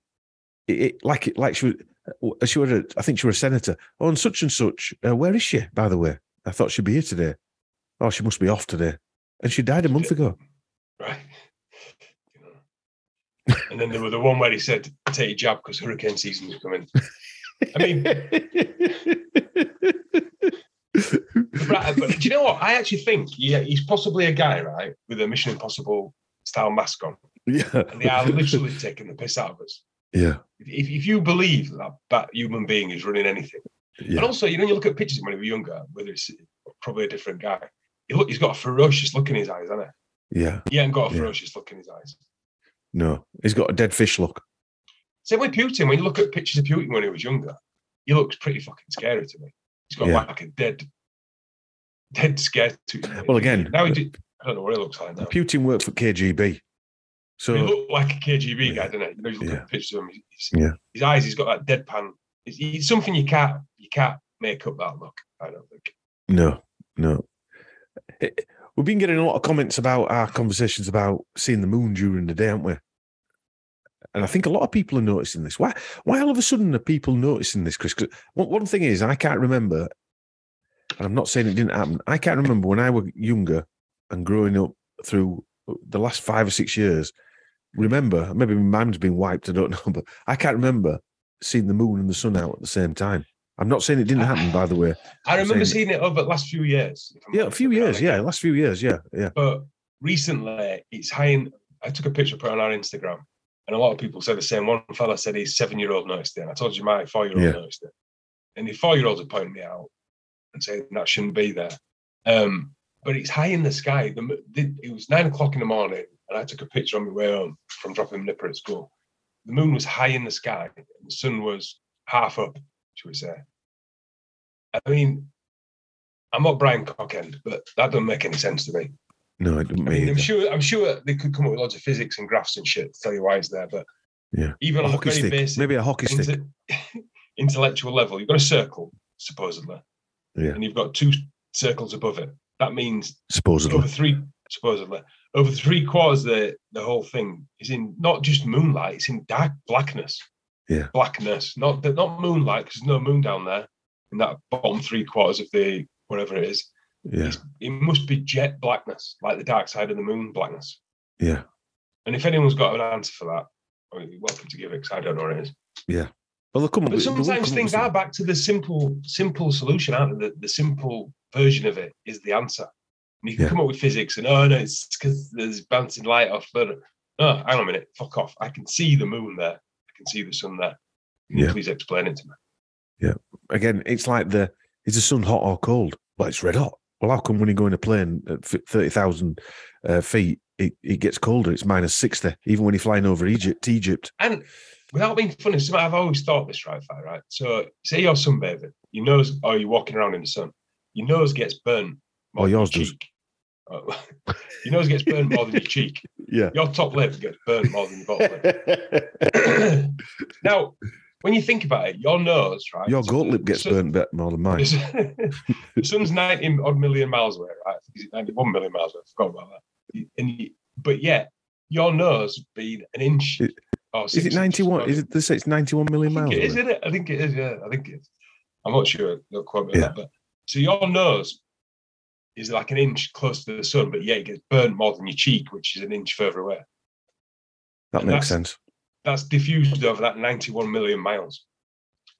it, it like it like she was. Uh, She was. A, I think she was a senator. Oh, and such and such. Uh, where is she? By the way, I thought she'd be here today. Oh, she must be off today, and she died a month ago. Right. And then there was the one where he said, take your jab because hurricane season is coming. I mean, right, but do you know what? I actually think yeah, he's possibly a guy, right, with a Mission Impossible style mask on. yeah, And they are literally taking the piss out of us. Yeah, If, if you believe that that human being is running anything, and also, you know, you look at pictures when he was younger, whether it's probably a different guy, he look, he's got a ferocious look in his eyes, hasn't yeah. he? He ain't got a Yeah. ferocious look in his eyes. No, he's got a dead fish look. Same with Putin. When you look at pictures of Putin when he was younger, he looks pretty fucking scary to me. He's got Yeah. like a dead, dead scared. To, Well, again, now he uh, did, I don't know what he looks like now. Putin worked for KGB, so he looked like a KGB guy, doesn't he? You know, you look Yeah. at pictures of him. He's, Yeah. His eyes, he's got that deadpan. It's, it's something you can't, you can't make up that look. I don't think. No, no. Eh, We've been getting a lot of comments about our conversations about seeing the moon during the day, haven't we? And I think a lot of people are noticing this. Why? Why all of a sudden are people noticing this, Chris? 'Cause one, one thing is, I can't remember, and I'm not saying it didn't happen. I can't remember when I was younger and growing up through the last five or six years. Remember, maybe my mind's been wiped. I don't know, but I can't remember seeing the moon and the sun out at the same time. I'm not saying it didn't happen, by the way. I remember seeing it over the last few years. Yeah, a few years. Yeah, last few years. Yeah, yeah. But recently, it's high in. I took a picture, put on our Instagram, and a lot of people said the same. One fella said his seven-year-old noticed it, and I told you my four-year-old Yeah. noticed it, and the four-year-olds are pointing me out and saying that shouldn't be there. Um, but it's high in the sky. The, the, it was nine o'clock in the morning, and I took a picture on my way home from dropping Nipper at school. The moon was high in the sky, and the sun was half up, should we say? I mean, I'm not Brian Cockend, but that doesn't make any sense to me. No, didn't I mean, I'm either. sure I'm sure they could come up with lots of physics and graphs and shit to tell you why it's there, but Yeah. even A on a very stick, basic maybe a hockey stick. intellectual level, you've got a circle, supposedly. Yeah. And you've got two circles above it. That means Supposedly, over three supposedly over three quarters of the the whole thing is in not just moonlight it's in dark blackness. Yeah. blackness. Not not moonlight because there's no moon down there in that bottom three quarters of the whatever it is. Yeah, It's- it must be jet blackness like the dark side of the moon blackness. Yeah. and if anyone's got an answer for that I mean, you're welcome to give it because i don't know what it is. Well, they'll come but with- they will come sometimes things are back to the simple simple solution aren't they? the, the simple version of it is the answer and you can Yeah. come up with physics and oh no it's because there's bouncing light off but oh hang on a minute fuck off i can see the moon there i can see the sun there can you Yeah. please explain it to me Yeah. again, it's like the is the sun hot or cold? Well, it's red hot. Well, how come when you go in a plane at thirty thousand uh, feet, it, it gets colder? It's minus sixty, even when you're flying over Egypt. To Egypt. and without being funny something i've always thought this right right so say you're sunbathing your nose or you're walking around in the sun your nose gets burnt Oh, yours does. Oh, your nose gets burned more than your cheek Yeah. your top lip gets burned more than your bottom lip now, when you think about it, your nose, right? Your goat lip gets burnt bit more than mine. the sun's 90 odd million miles away, right? I think it's 91 million miles away. I forgot about that. And you, but yet, your nose being an inch. It- or Is it ninety-one? away. Is it? They say it's ninety-one million miles. it is, isn't it? I think it is, yeah. I think it is. I'm not sure. Me on Yeah. that. But so your nose is like an inch close to the sun, but yeah, it gets burnt more than your cheek, which is an inch further away. That and makes that's- sense. that's diffused over that 91 million miles.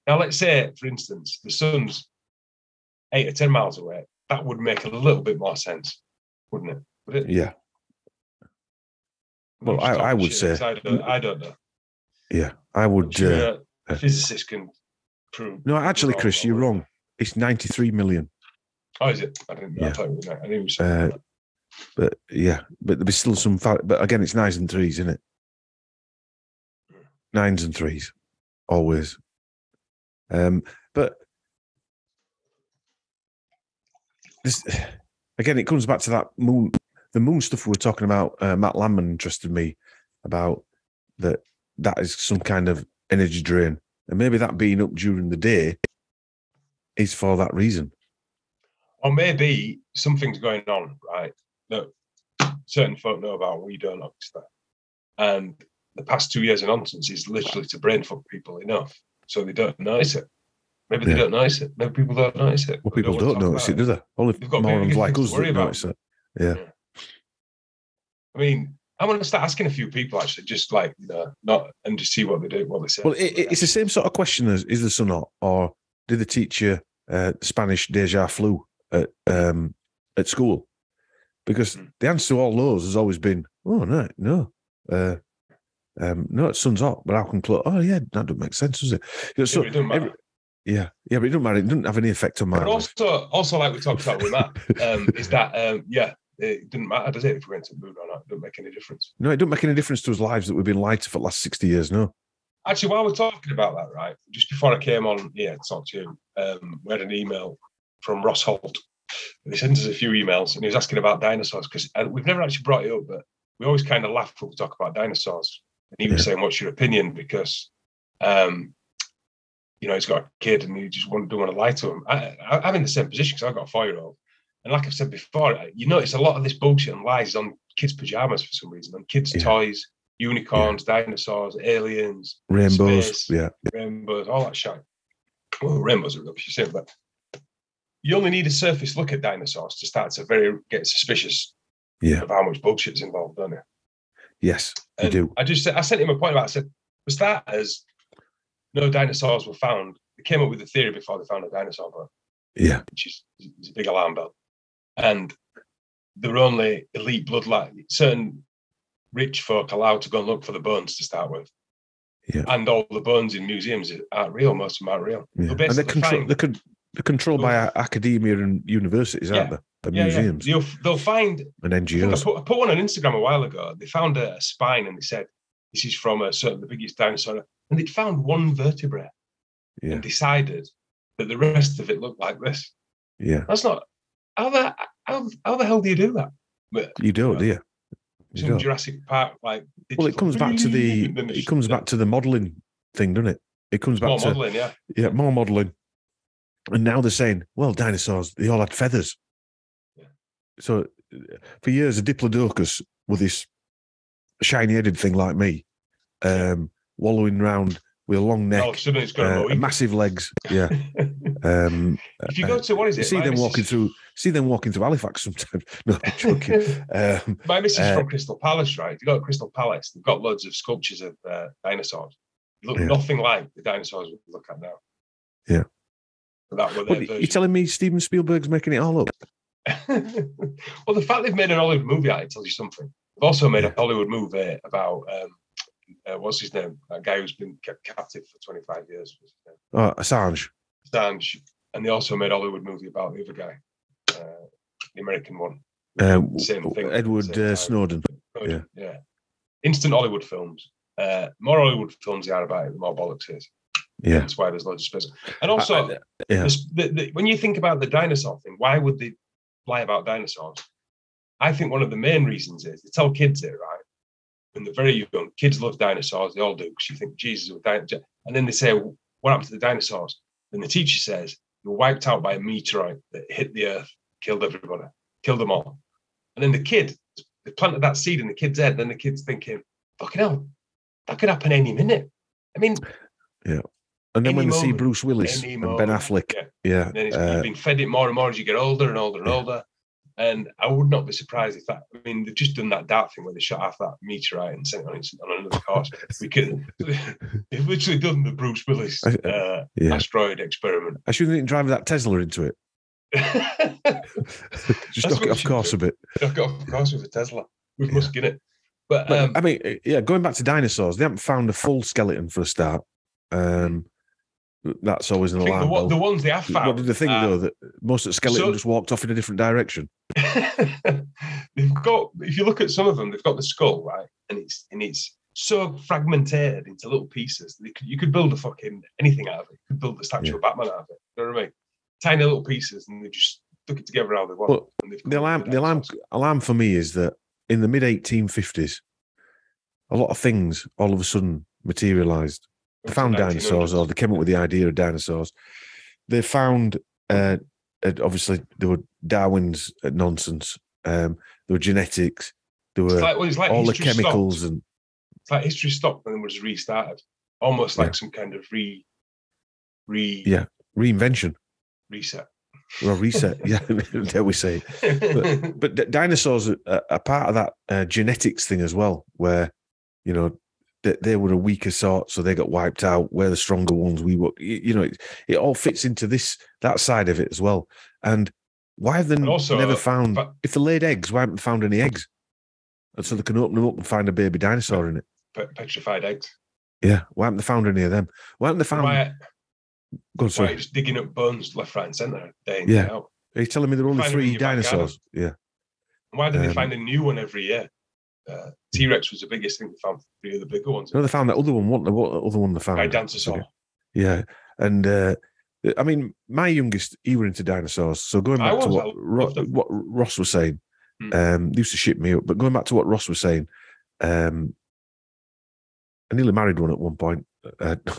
Now, let's say, for instance, the sun's eight or 10 miles away. That would make a little bit more sense, wouldn't it? Would it? Yeah, well, I- I would say- I don't, I don't know. yeah. I would. sure Uh, a uh, physicist can prove. no, actually, Chris, you're wrong. It's ninety-three million. Oh, is it? I didn't know. I Yeah. it was nine. I knew was Uh, like. But yeah, but there's still some. Fa- but again, it's nines and threes, isn't it? Nines and threes, always. Um, but this again, it comes back to that moon, the moon stuff we were talking about. Uh, Matt Landman interested me about that. That is some kind of energy drain, and maybe that being up during the day is for that reason. Or maybe something's going on, right? That certain folk know about, we don't obviously. And the past two years of nonsense is literally to brain fuck people enough so they don't notice it. Maybe they don't notice it. Maybe people don't notice it. Well, people wanna don't notice it, do they? Only They've got morons like us worry that about. notice it. Yeah. I mean, I'm going to start asking a few people actually, just like, you know, not, and just see what they do, what they say. Well, it, it- it's the same sort of question as is the sun hot, or did the teacher uh, Spanish deja flu at um, at school? Because Mm. the answer to all those has always been, oh no, no, uh, um, no, it's sun's hot, but how can close? Oh yeah, that doesn't make sense, does it? You know, so it doesn't every- yeah, yeah, but it doesn't matter. It doesn't have any effect on my But life. also, also like we talked about with Matt, um, is that, um, yeah, it doesn't matter, does it, if we're going to the moon or not? It doesn't make any difference. No, it doesn't make any difference to us lives that we've been lied to for the last sixty years. No, Actually, while we're talking about that, right, just before I came on here to talk to you, um, we had an email from Ross Holt. He sent us a few emails and he was asking about dinosaurs because we've never actually brought it up, but we always kind of laugh when we talk about dinosaurs. And he was Yeah. saying, What's your opinion? Because, um, you know, he's got a kid and he just want, don't want to lie to him. I, I, I'm in the same position because I've got a four year old. And like I've said before, you notice a lot of this bullshit and lies on kids' pajamas for some reason, on kids' Yeah. toys, unicorns, dinosaurs, aliens rainbows. Space. Yeah, rainbows, all that shit. Well, rainbows are rubbish, you say, but you only need a surface look at dinosaurs to start to very get suspicious yeah, of how much bullshit's involved, don't you? yes, you do. I just I sent him a point about. I said, for starters, no dinosaurs were found. They came up with the theory before they found a dinosaur bone, Yeah, which is, is a big alarm bell. And there were only elite bloodline, certain rich folk allowed to go and look for the bones to start with. Yeah. And all the bones in museums aren't real. Most of them aren't real. yeah. They'll and they're control. They're, con- they're controlled by academia and universities, aren't they? And yeah, museums Yeah. They'll find and I, I, put, I put one on Instagram a while ago. They found a, spine and they said this is from a certain the biggest dinosaur, and they'd found one vertebrae. Yeah. and decided that the rest of it looked like this. Yeah. That's not how the how, how the hell do you do that? But You don't, uh, do you? You some don't. Jurassic Park like Well, it comes back to the it comes back to the modelling thing, doesn't it? It comes back more to modelling, yeah. yeah, more modelling. And now they're saying, well, dinosaurs, they all had feathers. Yeah. So uh, for years, a diplodocus with this shiny headed thing like me, um, wallowing round with a long neck, All it's got uh, massive legs. Yeah. Um, if you go to what is it? see them walking through, see them walking through Halifax sometimes. No, I'm joking. Um, My missus Uh, from Crystal Palace, right? You go to Crystal Palace, they've got loads of sculptures of uh, dinosaurs. They look Yeah. nothing like the dinosaurs we look at now. Yeah. But that were what, You're telling me Steven Spielberg's making it all up? well, the fact they've made an Hollywood movie out of it tells you something. They've also made a Hollywood movie about um, uh, what's his name? That guy who's been kept captive for 25 years. Oh, Assange. Assange. And they also made a Hollywood movie about the other guy, uh, the American one. Uh, Same thing. Edward Same uh, time. Snowden. Good, Yeah. Instant Hollywood films. Uh, more Hollywood films they are about it, the more bollocks is. Yeah. That's why there's loads of space. And also, I- I- yeah. the, the, when you think about the dinosaur thing, why would they lie about dinosaurs? I think one of the main reasons is they tell kids it, right? When they're very young, kids love dinosaurs. They all do because you think Jesus was dinosaur. And then they say, What happened to the dinosaurs? And the teacher says, They were wiped out by a meteorite that hit the earth, killed everybody, killed them all. And then the kid, they planted that seed in the kid's head. Then the kid's thinking, Fucking hell, that could happen any minute. I mean, And then Any when they see Bruce Willis and Ben Affleck, yeah. yeah, And then it's, uh, you've been fed it more and more as you get older and older and Yeah. older. And I would not be surprised if that. I mean, they've just done that dart thing where they shot off that meteorite and sent it on, another course. We could, they've literally done the Bruce Willis uh, yeah. asteroid experiment. I shouldn't think drive that Tesla into it. Just knock it off course should a bit. Knock it off course with a Tesla. With Yeah. Musk in it. But, But um, I mean, uh, yeah, going back to dinosaurs, they haven't found a full skeleton for a start. Um, that's always an I think the, alarm the ones they have found. What did they think are- though? Uh, that most of the skeleton So- just walked off in a different direction. they've got if you look at some of them, they've got the skull right, and it's and it's so fragmented into little pieces. that You could, you could build a fucking anything out of it. You could build the statue Yeah. of Batman out of it. You know what I mean? Tiny little pieces, and they just stuck it together how they want. Well, The alarm, the alarm, alarm for me is that in the mid 1850s, a lot of things all of a sudden materialized. They found dinosaurs, or they came up with the idea of dinosaurs. They found, uh, uh, obviously, there were Darwin's uh, nonsense. Um, there were genetics. There were like, well, it's like all the chemicals, Stopped. and It's like history stopped and then was restarted, almost like Yeah. some kind of re, re, Yeah. reinvention reset. or reset. yeah, dare we say? it. But d- dinosaurs are, are part of that uh, genetics thing as well, where you know they, they were a weaker sort, so they got wiped out. We're the stronger ones. We were, you, know, it, it all fits into this that side of it as well. And why have they And also, never uh, found? but- if they laid eggs, why haven't they found any eggs? And so they can open them up and find a baby dinosaur in it. Petrified eggs. Yeah, why haven't they found any of them? Why haven't they found? Why, Go on, why sorry. just digging up bones left, right, and centre day in, Yeah. day out? Are you telling me there are only Find three your back garden. dinosaurs? Yeah. Why do they Um, find a new one every year? Uh, T Rex was the biggest thing. They found three of the bigger ones. No, they found that other one. What, what other one they found? Gigantosaur. Yeah, and uh, I mean, my youngest, he were into dinosaurs. So going back to what Ro- what Ross was saying, Hmm. um, used to ship me up. But going back to what Ross was saying, um, I nearly married one at one point. Uh,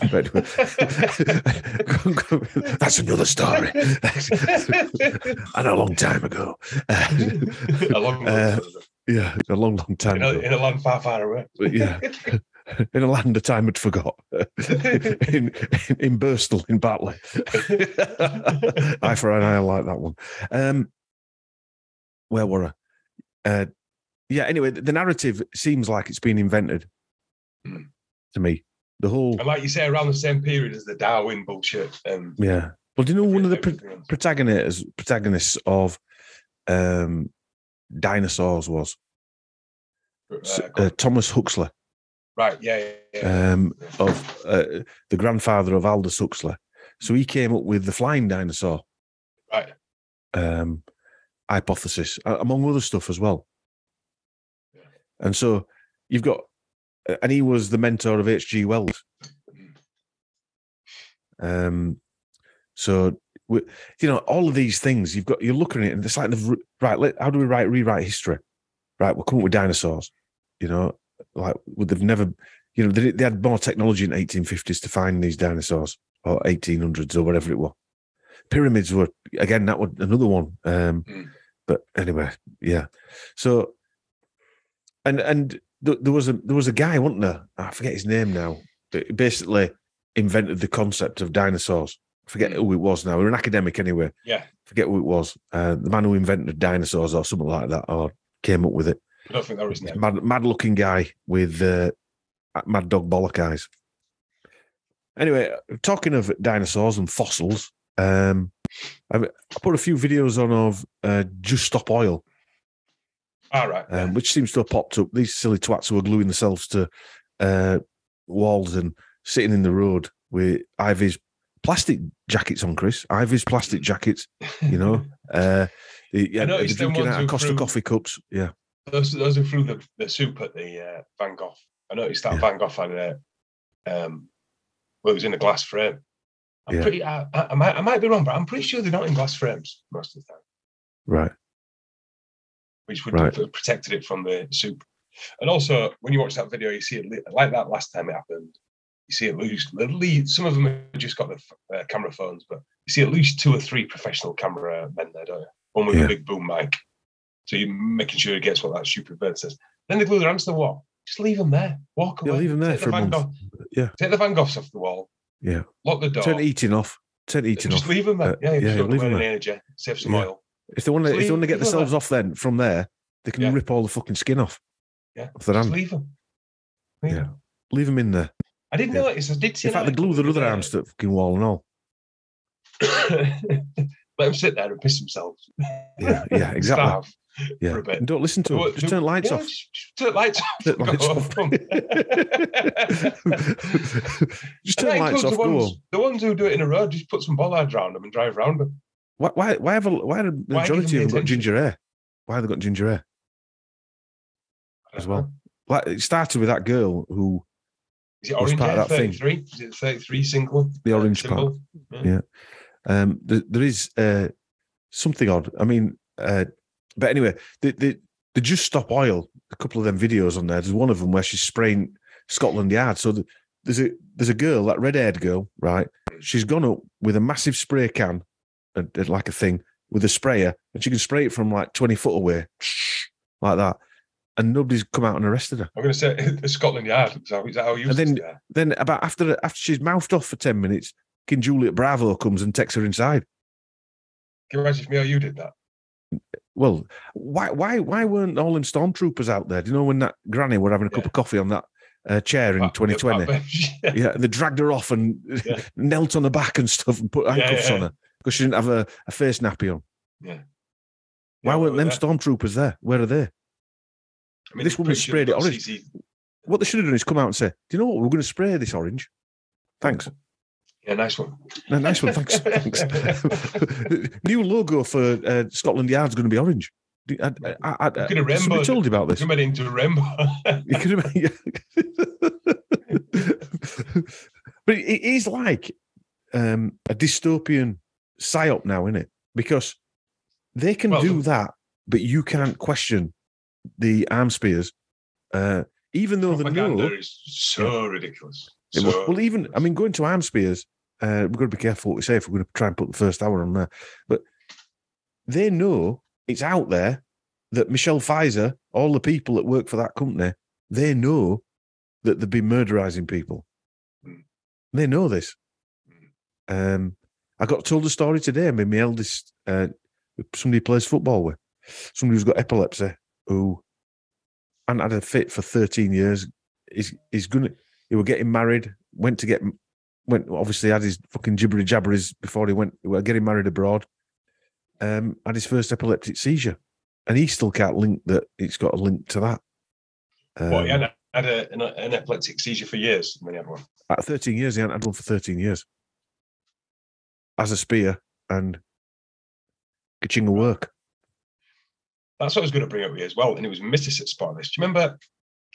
That's another story, and a long time ago. a long, long Uh, time ago. Yeah, a long, long time in, a, ago. in a land far, far away. Yeah, in a land of time had forgot. in, in in Birstall in Batley. eye for an eye, I like that one. Um, where were I? Uh, yeah. Anyway, the narrative seems like it's been invented Hmm. to me. The whole And like you say, around the same period as the Darwin bullshit. Um, yeah. Well, do you know one of the pro- protagonists protagonists of um, dinosaurs was Uh, uh, Thomas Huxley, right, yeah, yeah, yeah. um, of uh, the grandfather of Aldous Huxley. So he came up with the flying dinosaur right. um, hypothesis, among other stuff as well. Yeah. And so you've got, and he was the mentor of H.G. Wells. Mm. Um, so you know, all of these things you've got. You're looking at it, and it's like the right. Let, how do we write rewrite history? Right, we're coming up with dinosaurs. You know, like would they've never. You know, they, they had more technology in 1850s to find these dinosaurs or 1800s or whatever it was. Pyramids were again that was another one. Um, Mm. But anyway, yeah. So, and and th- there was a there was a guy, wasn't there? I forget his name now. But he basically invented the concept of dinosaurs. Forget who it was now. We're an academic anyway. Yeah. Forget who it was. Uh, the man who invented dinosaurs or something like that, or came up with it. I don't think that was his name. Mad, mad looking guy with uh, mad dog bollock eyes. Anyway, talking of dinosaurs and fossils, um, I, I put a few videos on of uh, Just Stop Oil, All right. um, which seems to have popped up. These silly twats who are gluing themselves to uh, walls and sitting in the road with Ivy's plastic jackets on, Chris. Ivy's plastic jackets, you know. Uh, yeah, they're noticed them ones out of Costa threw- coffee cups. Yeah. those those who threw the, the soup at the uh, Van Gogh. I noticed that Yeah. Van Gogh had a um, well, it was in a glass frame. I'm Yeah. pretty. I, I, I might I might be wrong, but I'm pretty sure they're not in glass frames most of the time, Right. which would Right. have protected it from the soup. And also, when you watch that video, you see it like that last time it happened. You see at least, at least some of them have just got the uh, camera phones, but you see at least two or three professional camera men there, don't you? One with Yeah. a big boom mic. So you're making sure he gets what that stupid bird says. Then they glue their hands to the wall. Just leave them there. Walk Yeah, away. leave them there Take for the a month. Gogh- Yeah. Take the Van Goghs off the wall. Yeah. Lock the door. Turn eating off. Turn eating just off. leave them there. Uh, yeah, yeah, yeah, leave 'em any there. energy. Save some Yeah. oil. If they want to, if they want to get leave them themselves off, then from there they can Yeah. rip all the fucking skin off. Yeah. Off their Just hand. leave them. Yeah. Leave them in there. I didn't Yeah. notice. I did see. In fact, they glue their other the arms to the fucking wall and all. Let them sit there and piss themselves. Yeah, yeah, exactly. Starve Yeah. For a bit. And don't listen to them. Just turn lights yeah, off. Just, turn lights off. Turn lights off. Just turn lights off. the ones, the ones who do it in a row, just put some bollards around them and drive around them. Why? Why? Why have? A, why the majority of them got ginger hair? Why have they got ginger hair as well? know. Like it started with that girl who Is it Was orange part hair? of that thing. 33? Is it 33 single? the uh, orange part. symbol? Yeah. Um, there, there is uh, something odd. I mean, uh, but anyway, they, they, they just stop oil. A couple of them videos on there. There's one of them where she's spraying Scotland Yard. So the, there's a there's a girl, that red-haired girl, right? She's gone up with a massive spray can, uh, uh, like a thing, with a sprayer, and she can spray it from like 20 foot away, like that. And nobody's come out and arrested her. I'm going to say Scotland Yard. Is that, is that how you And then- Yeah. Then about after after she's mouthed off for 10 minutes, King Juliet Bravo comes and takes her inside. Can you imagine if me or you did that? Well, why why why weren't all them stormtroopers out there? Do you know when that granny were having a cup of coffee on that uh, chair in Back- 2020? backbench, yeah. Yeah, they dragged her off and Yeah. knelt on her back and stuff and put handcuffs yeah. on her because she didn't have a, a face nappy on. Yeah. Why Yeah, weren't them there. stormtroopers there? Where are they? I mean, this woman sprayed it orange. What they should have done is come out and say, "Do you know what? We're going to spray this orange." Thanks. Yeah, nice one. No, nice one. Thanks. Thanks. New logo for uh, Scotland Yard's going to be orange. I, I, I, I, could have somebody told you about this? You into a rainbow. You could have, yeah. but it is like um, a dystopian psyop now, isn't it? Because they can Well, do that, but you can't question the arm spears, uh, even though Propaganda know. is so ridiculous. it So, will- well, even I mean, going to arm spears, uh, we've got to be careful what we say if we're going to try and put the first hour on there. But they know it's out there that Michelle Pfizer, all the people that work for that company, they know that they've been murderizing people. Mm. They know this. Um, I got told a story today. I mean, my eldest, uh, somebody plays football with, somebody who's got epilepsy, who hadn't had a fit for 13 years, is is gonna. He were getting married, went to get, went obviously had his fucking jibbery jabberies before he went. Well, getting married abroad. Um, had his first epileptic seizure, and he still can't link that. It's got a link to that. Um, what, he had, had a, an, an epileptic seizure for years when he had one. at 13 years, he hadn't had one for 13 years. As a spear and Kachinga work. That's what I was going to bring up with you as well. And it was spotted this. Do you remember?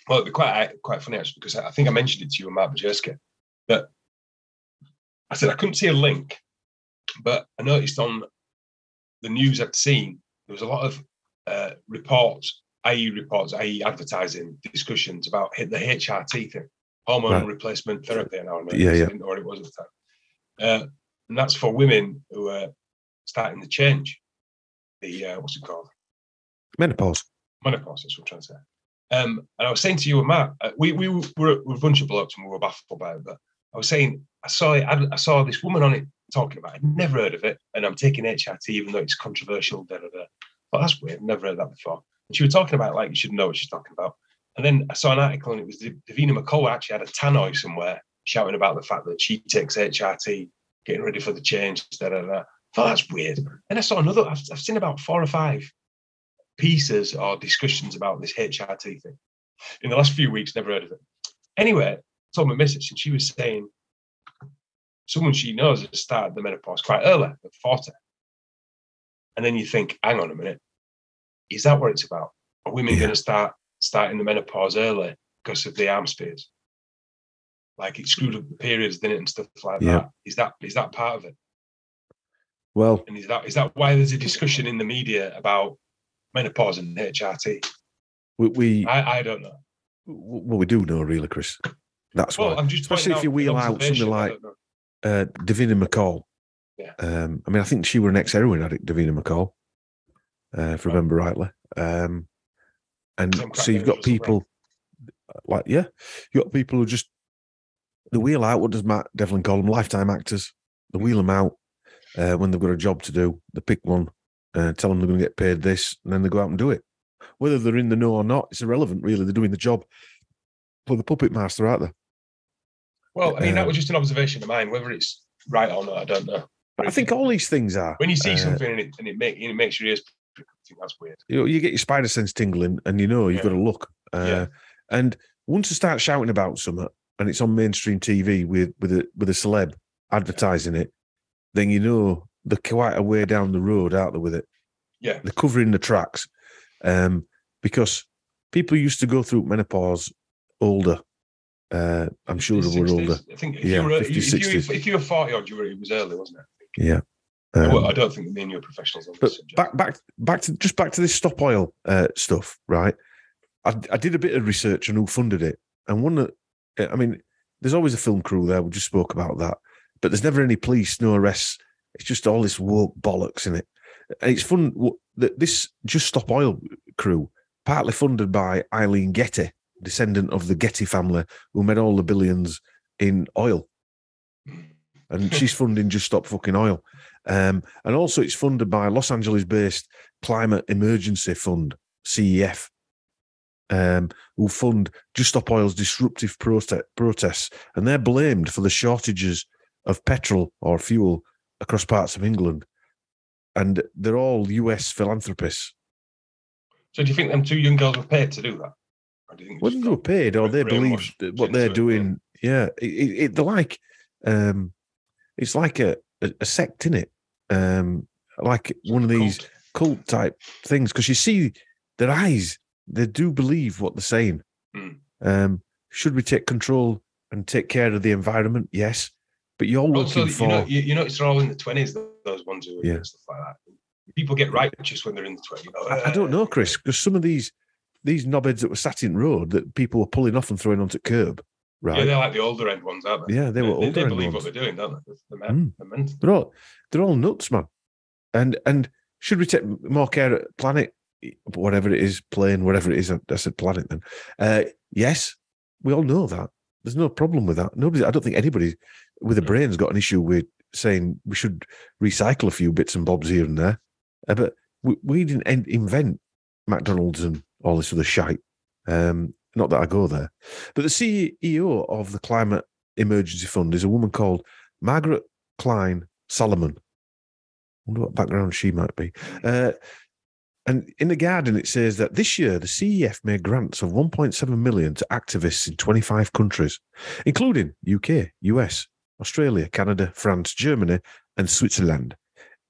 Well, it'd be quite quite funny actually because I think I mentioned it to you and Mark Bajerski that I said I couldn't see a link, but I noticed on the news I'd seen there was a lot of uh, reports, IE reports, IE advertising discussions about the HRT thing, hormone Right. replacement therapy. And I Yeah, I yeah. know what it was at the time. Uh, and that's for women who are starting to change the uh, what's it called Menopause. menopause. That's what I'm trying to say. Um, and I was saying to you and Matt, uh, we we were, we're a bunch of blokes and we were baffled by it. But I was saying I saw it. I, I saw this woman on it talking about. it. I'd never heard of it, and I'm taking HRT even though it's controversial. Da, da, da. But that's weird. Never heard that before. And she was talking about like you should know what she's talking about. And then I saw an article and it was Davina McCall actually had a tannoy somewhere shouting about the fact that she takes HRT, getting ready for the change. Da, da, da. I thought that's weird. And I saw another. I've, I've seen about four or five pieces or discussions about this HRT thing in the last few weeks. Never heard of it. Anyway, I told my missus, and she was saying someone she knows has started the menopause quite early, at 40. And then you think, hang on a minute, is that what it's about? Are women Yeah. going to start starting the menopause early because of the arm spears? Like it screwed up the periods, didn't it, and stuff like Yeah. that. Is that is that part of it? Well, And is that is that why there's a discussion in the media about menopause and HRT? we, we I, I don't know. well we do know really, Chris. That's Well, why. I'm just Especially if you wheel out something like uh, Davina McCall. Yeah. Um, I mean, I think she were an ex-heroin addict, Davina McCall, uh, if I remember rightly. Um, and Some so you've got people like, yeah, you've got people who just the wheel out. What does Matt Devlin call them? Lifetime actors. They wheel them out uh, when they've got a job to do. They pick one, uh, tell them they're going to get paid this, and then they go out and do it. Whether they're in the know or not, it's irrelevant. Really, they're doing the job for the puppet master out there. Well, I mean, that um, was just an observation of mine. Whether it's right or not, I don't know. But I think all these things are when you see uh, something and it and it, make, it makes your ears, I think that's weird. you know, you get your spider sense tingling, and you know you've Yeah. got to look. Uh, Yeah. And once you start shouting about something, and it's on mainstream TV with with a with a celeb advertising it, then you know they're quite a way down the road, aren't they? With it, Yeah, they're covering the tracks, um, because people used to go through menopause older. Uh, I'm sure they were 60s. older. I think if Yeah, you were 50s, if, you, 60s. if you were forty odd, you were it was early, wasn't it? Yeah. well, Um, I don't think me and you are professionals on But this subject. back, back, back to just back to this stop oil uh, stuff, right? I, I did a bit of research on who funded it, and one, that- I mean, there's always a film crew there. We just spoke about that, but there's never any police, no arrests. It's just all this woke bollocks in it, and it's fun that this just stop oil crew, partly funded by Eileen Getty, descendant of the Getty family, who made all the billions in oil and she's funding Just Stop Fucking Oil. Um, and also, it's funded by Los Angeles based Climate Emergency Fund, CEF, um, who fund Just Stop Oil's disruptive prote- protests. And they're blamed for the shortages of petrol or fuel across parts of England. And they're all US philanthropists. So do you think them two young girls were paid to do that? Or do you think they were paid or they believe what they're it, yeah. doing, yeah, it, it, it- they're like, um, it's like a, a, a sect in it, um, like one of these cult? cult type things because you see their eyes they do believe what they're saying Mm. um should we take control and take care of the environment yes but you're Also, looking you for know, you, you notice they're all in the twenties. Those ones who are Yeah. stuff like that. People get righteous when they're in the twenties. You know, I, I don't know chris because some of these these knobheads that were sat in road that people were pulling off and throwing onto curb Right. Yeah, they're like the older end ones, aren't they? yeah they were they, older they believe ones. what they're doing, don't they? They're, men, Mm. they're they're all they're all nuts man and and should we take more care of planet whatever it is plane whatever it is I, I said planet then uh yes we all know that there's no problem with that nobody i don't think anybody with a Mm. brain's got an issue with saying we should recycle a few bits and bobs here and there Uh, but we, we didn't en- invent mcdonald's and all this other shite um not that i go there but the ceo of the climate emergency fund is a woman called Margaret Klein Salamon wonder what background she might be. Uh, and in the Guardian, it says that this year the CEF made grants of 1.7 million to activists in 25 countries, including UK, US, Australia, Canada, France, Germany, and Switzerland.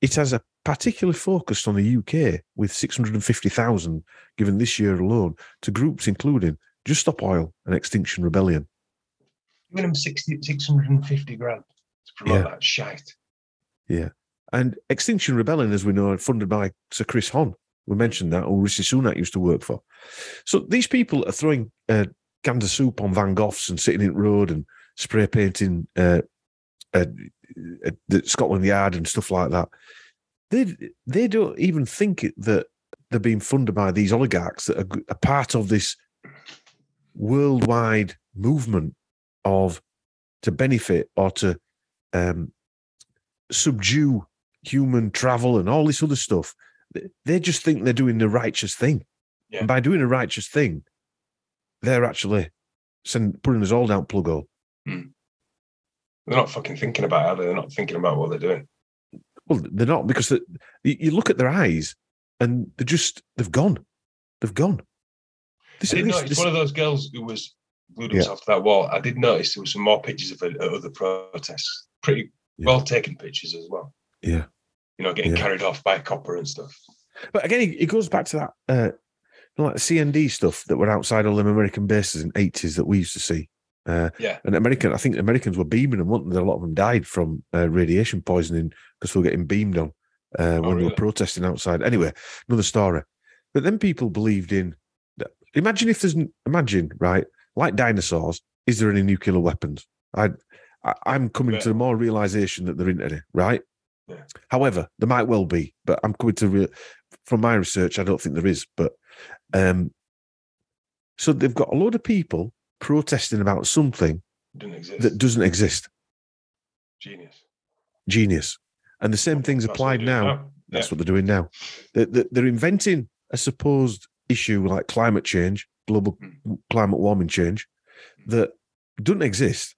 It has a particular focus on the UK, with 650,000 given this year alone to groups including Just Stop Oil and Extinction Rebellion. Giving them 60, 650 grand. to promote Yeah. that shite. Yeah. And Extinction Rebellion, as we know, are funded by Sir Chris Hohn. We mentioned that, or Rishi Sunak used to work for. So these people are throwing uh, of soup on Van Goghs and sitting in the road and spray painting uh, uh, uh, the Scotland Yard and stuff like that. They they don't even think it, that they're being funded by these oligarchs that are, a part of this worldwide movement of to benefit or to um, subdue human travel and all this other stuff. They- just think they're doing the righteous thing. Yeah. And by doing a righteous thing, they're actually send, putting us all down plug hole. They're not fucking thinking about it, are they? They're not thinking about what they're doing. Well, they're not because they, you look at their eyes and they're just, they've gone. They've gone. This, I did this- notice this- one of those girls who was glued Yeah. himself to that wall. I did notice there was some more pictures of it at other protests. Pretty Yeah. well taken pictures as well. Yeah. You know, getting Yeah. carried off by a copper and stuff. But again, it, goes back to that, uh, you know, like CND stuff that were outside all them American bases in eighties that we used to see. Uh, Yeah. and American, I think Americans were beaming them, weren't they? A lot of them died from uh, radiation poisoning because they were getting beamed on uh, when they Oh, really? were protesting outside. Anyway, another story. But then people believed in. Imagine if there's imagine right, like dinosaurs. Is there any nuclear weapons? I, I I'm coming to Yeah. more realization that there isn't any. Right. Yeah. However, there might well be, but I'm coming to re- from my research, I don't think there is. But um, so they've got a lot of people protesting about something exist. that doesn't exist. Genius. Genius. And the same things applied they're now. That's what they're doing now. They're, inventing a supposed issue like climate change, global Hmm. climate warming change, that doesn't exist,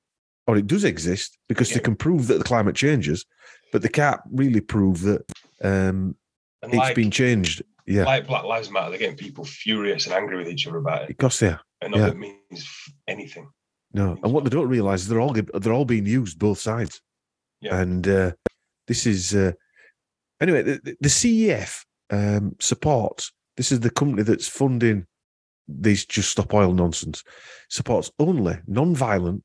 or it does exist because they can prove that the climate changes, but they can't really prove that um, it's like, been changed. Yeah, like Black Lives Matter, they're getting people furious and angry with each other about it. because they And yeah. it means anything. No, and what they don't realize is they're all they're all being used both sides. Yeah. And uh, this is uh, anyway. The, the- the CEF um, supports. This is the company that's funding these just stop oil nonsense. Supports only non-violent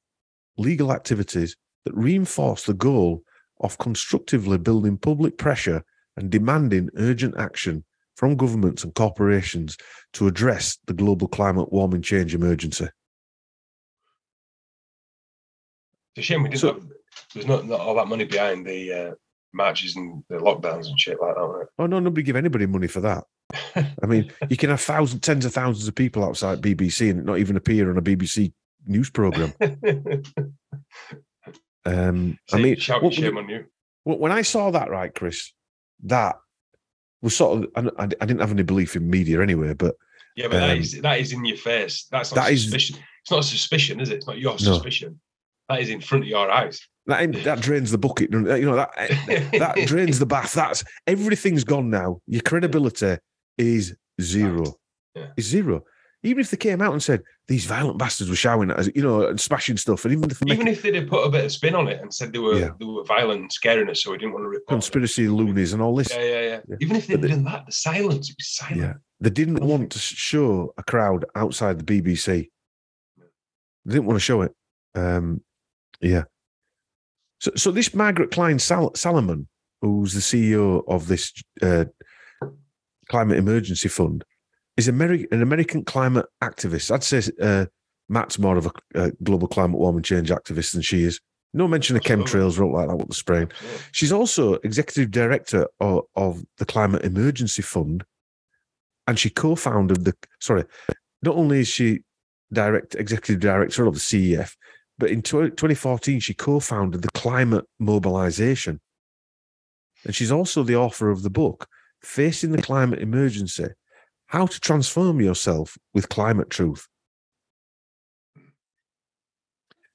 legal activities that reinforce the goal of constructively building public pressure and demanding urgent action from governments and corporations to address the global climate warming change emergency. It's a shame we didn't So- have, there's not, not all that money behind the uh, marches and the lockdowns and shit like that. Right? Oh no, nobody give anybody money for that. I mean, you can have thousands, tens of thousands of people outside BBC and not even appear on a BBC news program. Um, I mean, what- shame on you. when I saw that, right, Chris, that was sort of. I, I didn't have any belief in media anyway, but Yeah, but um, is that is in your face. That's not that is- suspicion. It's not a suspicion, is it? It's not your No. suspicion. That is in front of your eyes. that that drains the bucket. You know that that drains the bath. That's everything's gone now. Your credibility is zero. Yeah. Is zero. Even if they came out and said these violent bastards were shouting at us, you know, and smashing stuff, and even if they Even if they did put a bit of spin on it and said they were Yeah. they were violent and scaring us, so we didn't want to report. them. conspiracy loonies and all this, Yeah, yeah, yeah, Yeah. Even if they'd the- done that, the silence, it was silent. Yeah. They didn't want to show a crowd outside the BBC. They didn't want to show it. Um, yeah. So, so this Margaret Klein Sal- Salamon, who's the CEO of this uh, climate emergency fund, is Ameri- an American climate activist. I'd say uh, Matt's more of a, a global climate warming change activist than she is. No mention of chemtrails, or like that, what the spraying. Yeah. She's also executive director of, of the Climate Emergency Fund, and she co-founded the. Sorry, not only is she direct executive director of the CEF, but in tw- 2014 she co-founded the Climate Mobilization, and she's also the author of the book "Facing the Climate Emergency: How to Transform Yourself with Climate Truth."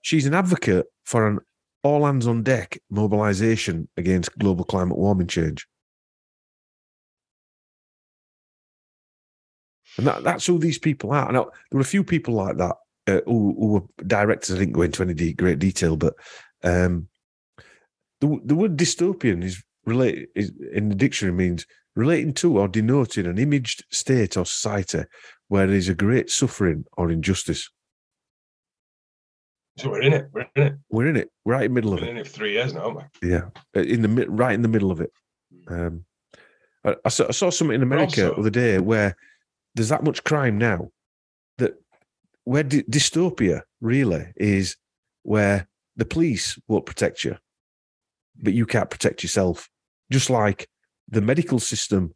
She's an advocate for an all hands on deck mobilization against global climate warming change. And that, that's who these people are. Now, there were a few people like that uh, who, who were directors. I didn't go into any de- great detail, but um, the, the word dystopian is related is, in the dictionary means relating to or denoting an imaged state or society where there is a great suffering or injustice. So we're in it. We're in it. We're in it, right in the middle We've of it. in it for three years now, haven't we? Yeah, Uh, in the right in the middle of it. Um, I, I saw, I saw something in America also- the other day where there's that much crime now that where dy- dystopia really is where the police won't protect you, but you can't protect yourself. Just like the medical system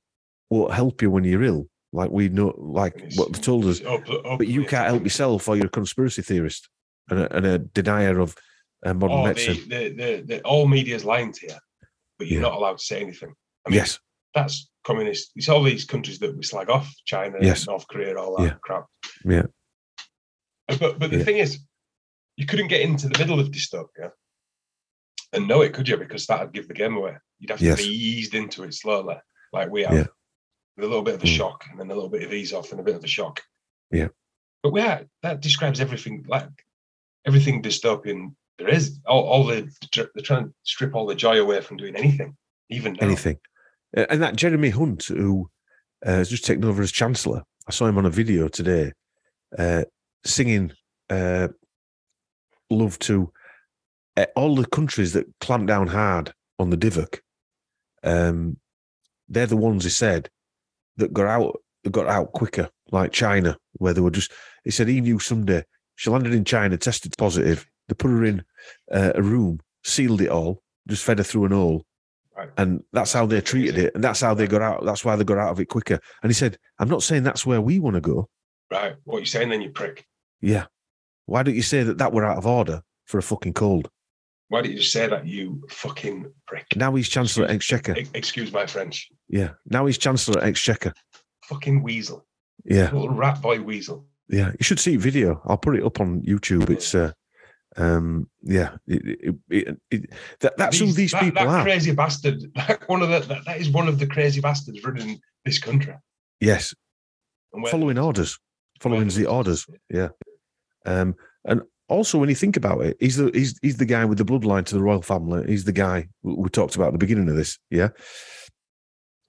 won't help you when you're ill, like we know, like it's- what they told us. it's op- But you can't help yourself, or you're a conspiracy theorist and a, and a denier of uh, modern Or medicine. the, the, the, the, all media's lying to you, but you're Yeah. not allowed to say anything. I mean, yes, that's communist. It's all these countries that we slag off China, Yes. North Korea, all that Yeah. crap. Yeah. Uh, But, but the Yeah. thing is, you couldn't get into the middle of dystopia and know it, could you? Because that'd give the game away. You'd have to Yes. be eased into it slowly, like we have. Yeah. With a little bit of a Mm. shock and then a little bit of ease off and a bit of a shock. Yeah. But yeah, that describes everything, like everything dystopian there is. All, all the, they're trying to strip all the joy away from doing anything, even now. anything. And that Jeremy Hunt, who uh, has just taken over as Chancellor, I saw him on a video today uh, singing uh, love to uh, all the countries that clamp down hard on the Divok. Um, they're the ones he said that got out got out quicker, like China, where they were just. He said he knew someday she landed in China, tested positive. They put her in uh, a room, sealed it all, just fed her through an hole, Right. and that's how they treated it, and that's how they got out. That's why they got out of it quicker. And he said, "I'm not saying that's where we want to go. Right. What are you saying then, you prick? Yeah, why don't you say that that were out of order for a fucking cold? Why didn't you just say that, you fucking prick? Now he's Chancellor at Excuse- Exchequer. ex- Excuse my French. Yeah, now he's Chancellor at Exchequer. Fucking weasel. Yeah, Little rat boy weasel. yeah. You should see video. I'll put it up on YouTube. It's uh, um, yeah. It, it, it, that, that's who these that, people that are. crazy bastard. Like one of the, that, that is one of the crazy bastards running this country. Yes, following orders, following the orders. Yeah. Um, and also, when you think about it, he's the he's he's the guy with the bloodline to the royal family. He's the guy we talked about at the beginning of this. Yeah.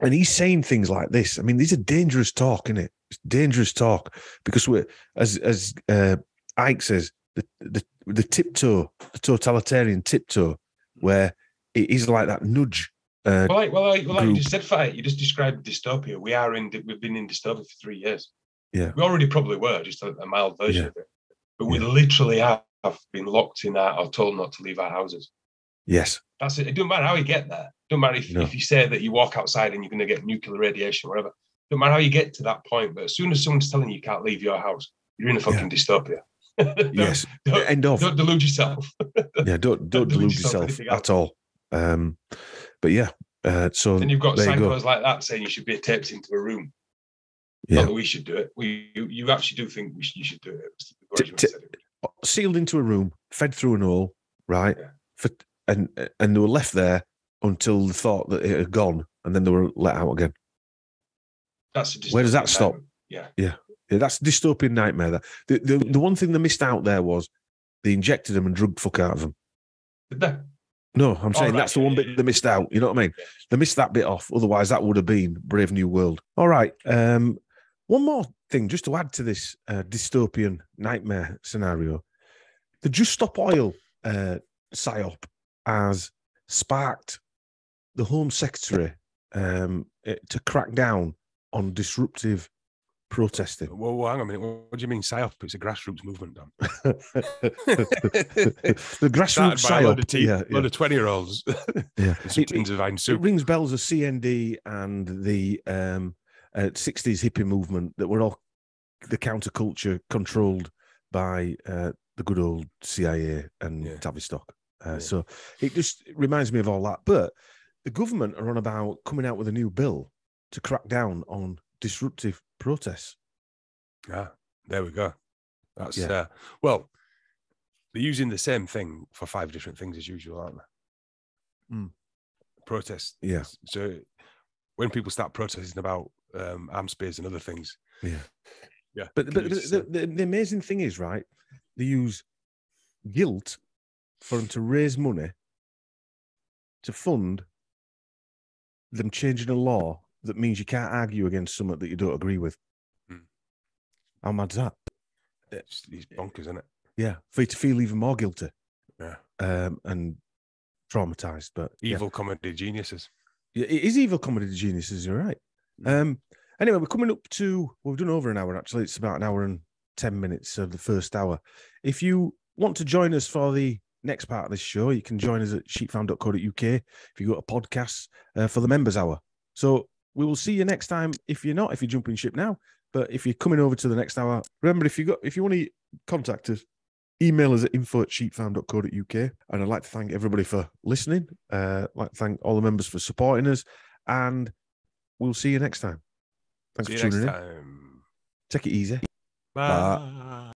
And he's saying things like this. I mean, these are dangerous talk, isn't it? It's dangerous talk because we're as as uh, Icke says, the the the tiptoe, the totalitarian tiptoe, where it is like that nudge. Uh, Well, like, well, like, well, like you just said, fight. You just described dystopia. We are in. We've been in dystopia for three years. Yeah. We already probably were just a, a mild version Yeah. of it, but we Yeah. literally have been locked in our or told not to leave our houses. yes. That's it. It doesn't matter how you get there. It doesn't matter if, No. if you say that you walk outside and you're going to get nuclear radiation, or whatever. It doesn't matter how you get to that point. But as soon as someone's telling you you can't leave your house, you're in a fucking dystopia. Don't- Yes. Don't, End of. don't delude yourself. yeah don't don't delude delude yourself yourself at all um but yeah uh so Then you've got there you go. psychos like that saying you should be taped into a room. Yeah. Not that we should do it. We you, you actually do think we should, you should do it. Mr. T- t- sealed into a room fed through an hole right? Yeah. for and and they were left there until the thought that it had gone and then they were let out again. That's a Where does that stop? nightmare. Yeah. yeah, that's a dystopian nightmare that. The, the the one thing they missed out there was they injected them and drugged the fuck out of them Did they? no i'm saying right, that's the one yeah, bit they missed out you know what i mean? They missed that bit off otherwise that would have been brave new world. All right um one more thing just to add to this uh, dystopian nightmare scenario the just stop oil uh psyop has sparked the home secretary um eh, to crack down on disruptive protesting Whoa, whoa, hang on a minute. What, what do you mean psyop? It's a grassroots movement, Dom. the grassroots by a load of, psyop tea, yeah, load yeah, of 20 year olds. yeah. Some It- tins of It rings bells of CND and the um, uh, 60s hippie movement that were all the counterculture controlled by uh, the good old CIA and Yeah. Tavistock. Uh, Yeah. So it just reminds me of all that. But the government are on about coming out with a new bill to crack down on disruptive protests. Yeah, there we go. That's, Yeah. uh, well, they're using the same thing for five different things as usual, aren't they? Mm. Protest. Yeah. So when people start protesting about um, arm spears and other things, Yeah. Yeah, But, but the, the the, amazing thing is, right, they use guilt for them to raise money to fund them changing a law that means you can't argue against something that you don't agree with. Hmm. How mad's that? it's, it's bonkers, isn't it? yeah, for you to feel even more guilty. Yeah. Um, and traumatized. But yeah. Evil comedy geniuses. Yeah, it is evil comedy geniuses. You're right. Um. Anyway, we're coming up to. Well, we've done over an hour. Actually, it's about an hour and ten minutes of the first hour. If you want to join us for the next part of this show, you can join us at sheepfarm.co.uk. If you go to podcasts uh, for the members hour. So we will see you next time. If you're not, if you're jumping ship now, but if you're coming over to the next hour, remember if you got if you want to contact us, email us at info at sheepfarm.co.uk. And I'd like to thank everybody for listening. Uh, I'd like to thank all the members for supporting us. And we'll see you next time. Thanks See for tuning in. time. Take it easy. Bye.